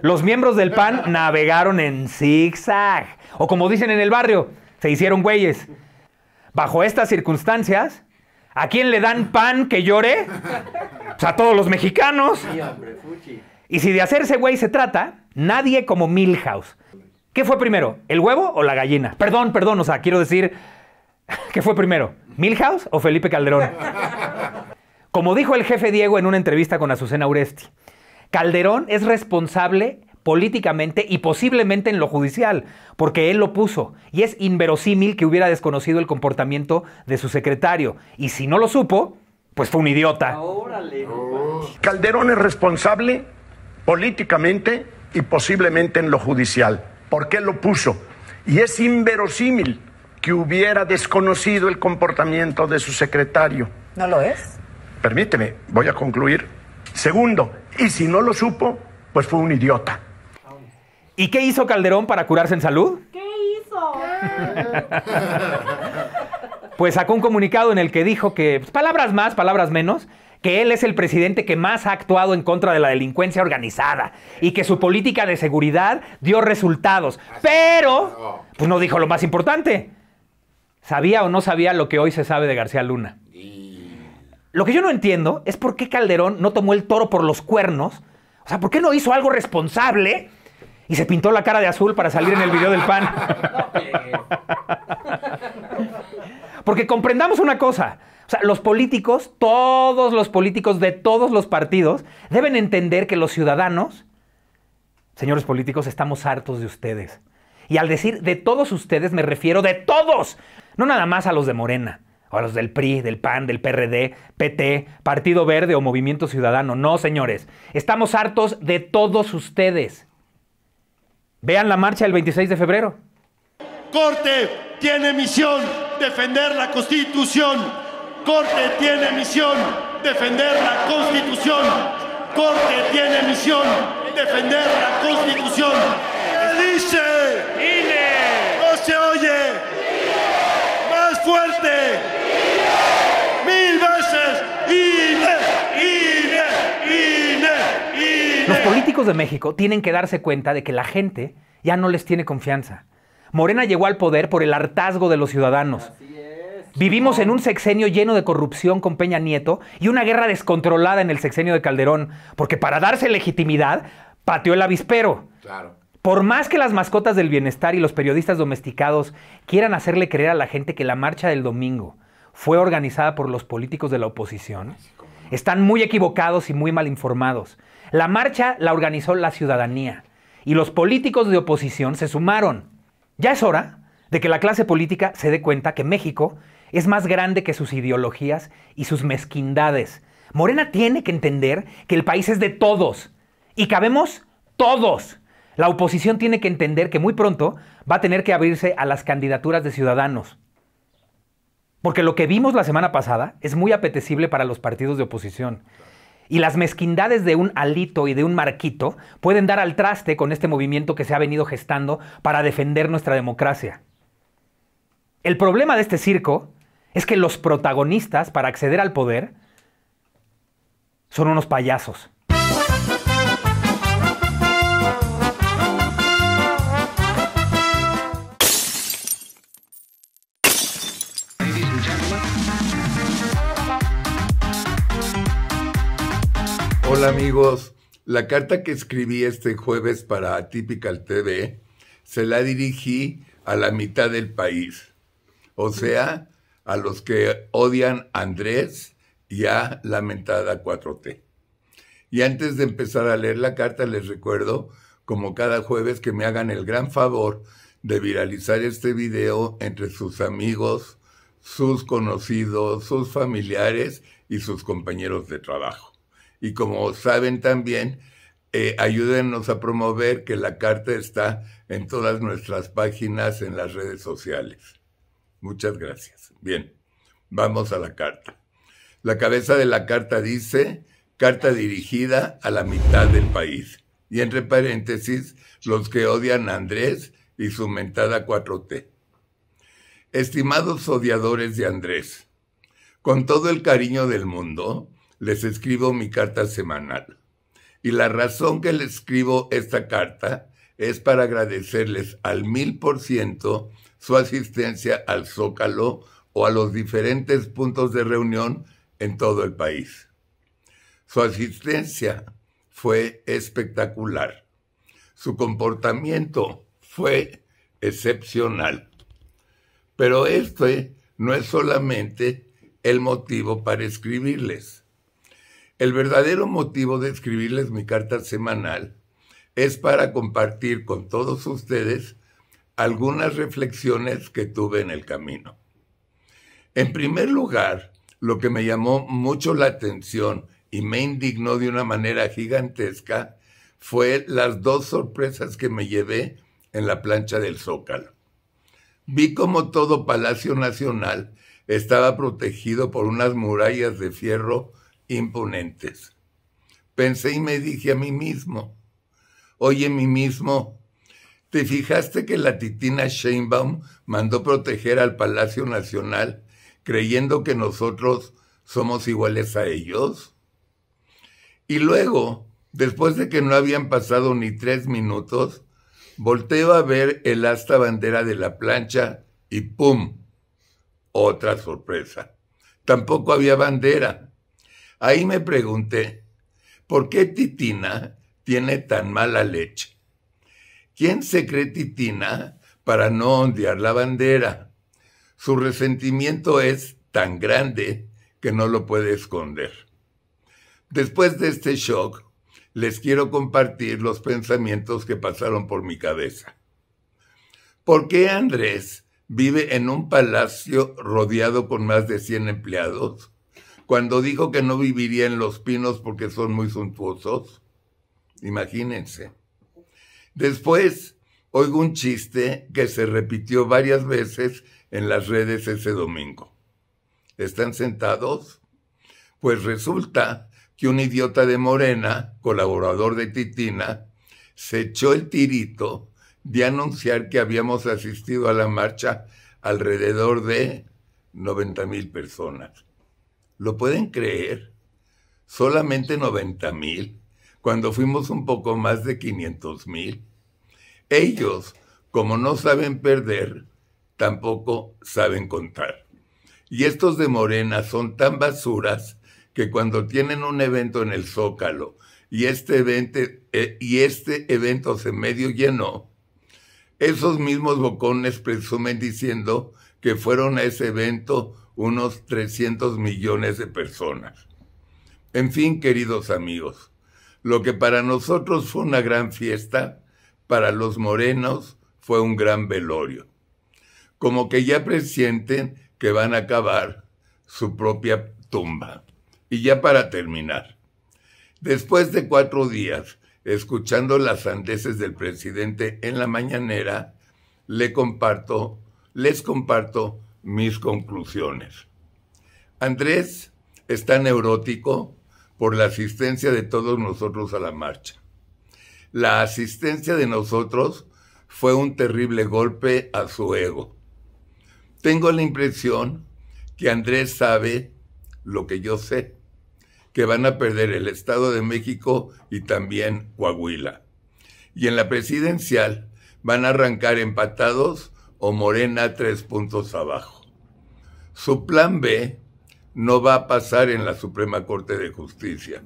[SPEAKER 1] los miembros del PAN navegaron en zigzag. O como dicen en el barrio, se hicieron güeyes. Bajo estas circunstancias, ¿a quién le dan pan que llore? Pues a todos los mexicanos. Y si de hacerse güey se trata, nadie como Milhouse. ¿Qué fue primero, el huevo o la gallina? Perdón, perdón, o sea, quiero decir, ¿qué fue primero, Milhouse o Felipe Calderón? Como dijo el jefe Diego en una entrevista con Azucena Uresti, Calderón es responsable políticamente y posiblemente en lo judicial, porque él lo puso, y es inverosímil que hubiera desconocido el comportamiento de su secretario, y si no lo supo, pues fue un idiota.
[SPEAKER 12] Órale.
[SPEAKER 23] Calderón es responsable políticamente y posiblemente en lo judicial. ¿Por qué lo puso? Y es inverosímil que hubiera desconocido el comportamiento de su secretario.
[SPEAKER 18] ¿No lo es?
[SPEAKER 23] Permíteme, voy a concluir. Segundo, y si no lo supo, pues fue un idiota.
[SPEAKER 1] ¿Y qué hizo Calderón para curarse en salud?
[SPEAKER 18] ¿Qué hizo?
[SPEAKER 1] Pues sacó un comunicado en el que dijo que, pues, palabras más, palabras menos, que él es el presidente que más ha actuado en contra de la delincuencia organizada y que su política de seguridad dio resultados. Pero, pues no dijo lo más importante. ¿Sabía o no sabía lo que hoy se sabe de García Luna? Lo que yo no entiendo es por qué Calderón no tomó el toro por los cuernos. O sea, ¿por qué no hizo algo responsable y se pintó la cara de azul para salir en el video del pan? Porque comprendamos una cosa. O sea, los políticos, todos los políticos de todos los partidos, deben entender que los ciudadanos, señores políticos, estamos hartos de ustedes. Y al decir de todos ustedes me refiero de todos, no nada más a los de Morena, o a los del PRI, del PAN, del PRD, PT, Partido Verde o Movimiento Ciudadano. No, señores, estamos hartos de todos ustedes. Vean la marcha el 26 de febrero.
[SPEAKER 24] Corte tiene misión defender la Constitución. Corte tiene misión defender la Constitución. Corte tiene misión defender la Constitución. dice?
[SPEAKER 3] INE.
[SPEAKER 24] No se oye. Más fuerte. Mil veces. INE, INE, INE, INE.
[SPEAKER 1] Los políticos de México tienen que darse cuenta de que la gente ya no les tiene confianza. Morena llegó al poder por el hartazgo de los ciudadanos. Vivimos en un sexenio lleno de corrupción con Peña Nieto y una guerra descontrolada en el sexenio de Calderón, porque para darse legitimidad pateó el avispero.
[SPEAKER 22] Claro.
[SPEAKER 1] Por más que las mascotas del bienestar y los periodistas domesticados quieran hacerle creer a la gente que la marcha del domingo fue organizada por los políticos de la oposición, están muy equivocados y muy mal informados. La marcha la organizó la ciudadanía y los políticos de oposición se sumaron. Ya es hora de que la clase política se dé cuenta que México es más grande que sus ideologías y sus mezquindades. Morena tiene que entender que el país es de todos y cabemos todos. La oposición tiene que entender que muy pronto va a tener que abrirse a las candidaturas de ciudadanos. Porque lo que vimos la semana pasada es muy apetecible para los partidos de oposición. Y las mezquindades de un alito y de un marquito pueden dar al traste con este movimiento que se ha venido gestando para defender nuestra democracia. El problema de este circo es que los protagonistas para acceder al poder son unos payasos.
[SPEAKER 22] Hola amigos, la carta que escribí este jueves para Atypical TV se la dirigí a la mitad del país, o sea, a los que odian a Andrés y a Lamentada 4T. Y antes de empezar a leer la carta, les recuerdo, como cada jueves, que me hagan el gran favor de viralizar este video entre sus amigos, sus conocidos, sus familiares y sus compañeros de trabajo. Y como saben también, eh, ayúdennos a promover que la carta está en todas nuestras páginas en las redes sociales. Muchas gracias. Bien, vamos a la carta. La cabeza de la carta dice, carta dirigida a la mitad del país. Y entre paréntesis, los que odian a Andrés y su mentada 4T. Estimados odiadores de Andrés, con todo el cariño del mundo, les escribo mi carta semanal. Y la razón que les escribo esta carta es para agradecerles al mil por ciento su asistencia al Zócalo o a los diferentes puntos de reunión en todo el país. Su asistencia fue espectacular. Su comportamiento fue excepcional. Pero este no es solamente el motivo para escribirles. El verdadero motivo de escribirles mi carta semanal es para compartir con todos ustedes algunas reflexiones que tuve en el camino. En primer lugar, lo que me llamó mucho la atención y me indignó de una manera gigantesca fue las dos sorpresas que me llevé en la plancha del Zócalo. Vi como todo Palacio Nacional estaba protegido por unas murallas de fierro imponentes. Pensé y me dije a mí mismo, oye mí mismo, ¿te fijaste que la titina Sheinbaum mandó proteger al Palacio Nacional creyendo que nosotros somos iguales a ellos? Y luego, después de que no habían pasado ni tres minutos, volteo a ver el asta bandera de la plancha y ¡pum! Otra sorpresa. Tampoco había bandera. Ahí me pregunté, ¿por qué Titina tiene tan mala leche? ¿Quién se cree Titina para no ondear la bandera? Su resentimiento es tan grande que no lo puede esconder. Después de este shock, les quiero compartir los pensamientos que pasaron por mi cabeza. ¿Por qué Andrés vive en un palacio rodeado con más de 100 empleados? Cuando dijo que no viviría en Los Pinos porque son muy suntuosos. Imagínense. Después, oigo un chiste que se repitió varias veces en las redes ese domingo. ¿Están sentados? Pues resulta que un idiota de Morena, colaborador de Titina, se echó el tirito a anunciar que habíamos asistido a la marcha alrededor de 90 mil personas. ¿Lo pueden creer? Solamente 90 mil, cuando fuimos un poco más de 500 mil. Ellos, como no saben perder, tampoco saben contar. Y estos de Morena son tan basuras que cuando tienen un evento en el Zócalo y este evento, eh, y este evento se medio llenó, esos mismos bocones presumen diciendo que fueron a ese evento unos 300 millones de personas. En fin, queridos amigos, lo que para nosotros fue una gran fiesta, para los morenos fue un gran velorio. Como que ya presienten que van a acabar su propia tumba. Y ya para terminar, después de cuatro días escuchando las sandeces del presidente en la mañanera, le comparto, les comparto mis conclusiones. Andrés está neurótico por la asistencia de todos nosotros a la marcha. La asistencia de nosotros fue un terrible golpe a su ego. Tengo la impresión que Andrés sabe lo que yo sé, que van a perder el Estado de México y también Coahuila. Y en la presidencial van a arrancar empatados o Morena tres puntos abajo. Su plan B no va a pasar en la Suprema Corte de Justicia.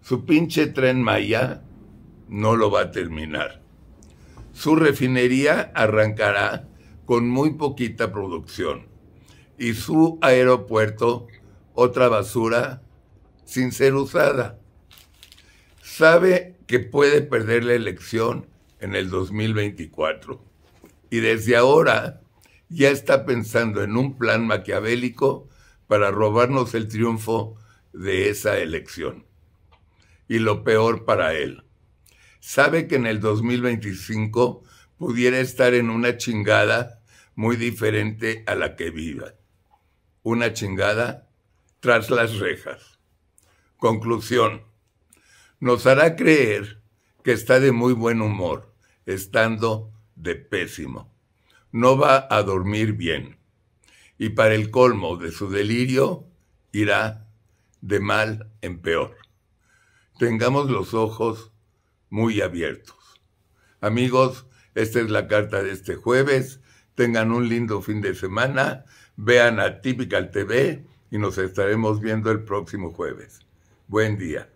[SPEAKER 22] Su pinche tren Maya no lo va a terminar. Su refinería arrancará con muy poquita producción y su aeropuerto otra basura sin ser usada. Sabe que puede perder la elección en el 2024 y desde ahora ya está pensando en un plan maquiavélico para robarnos el triunfo de esa elección. Y lo peor para él, sabe que en el 2025 pudiera estar en una chingada muy diferente a la que viva. Una chingada tras las rejas. Conclusión. Nos hará creer que está de muy buen humor, estando de pésimo. No va a dormir bien y para el colmo de su delirio irá de mal en peor. Tengamos los ojos muy abiertos. Amigos, esta es la carta de este jueves. Tengan un lindo fin de semana. Vean a Typical TV y nos estaremos viendo el próximo jueves. Buen día.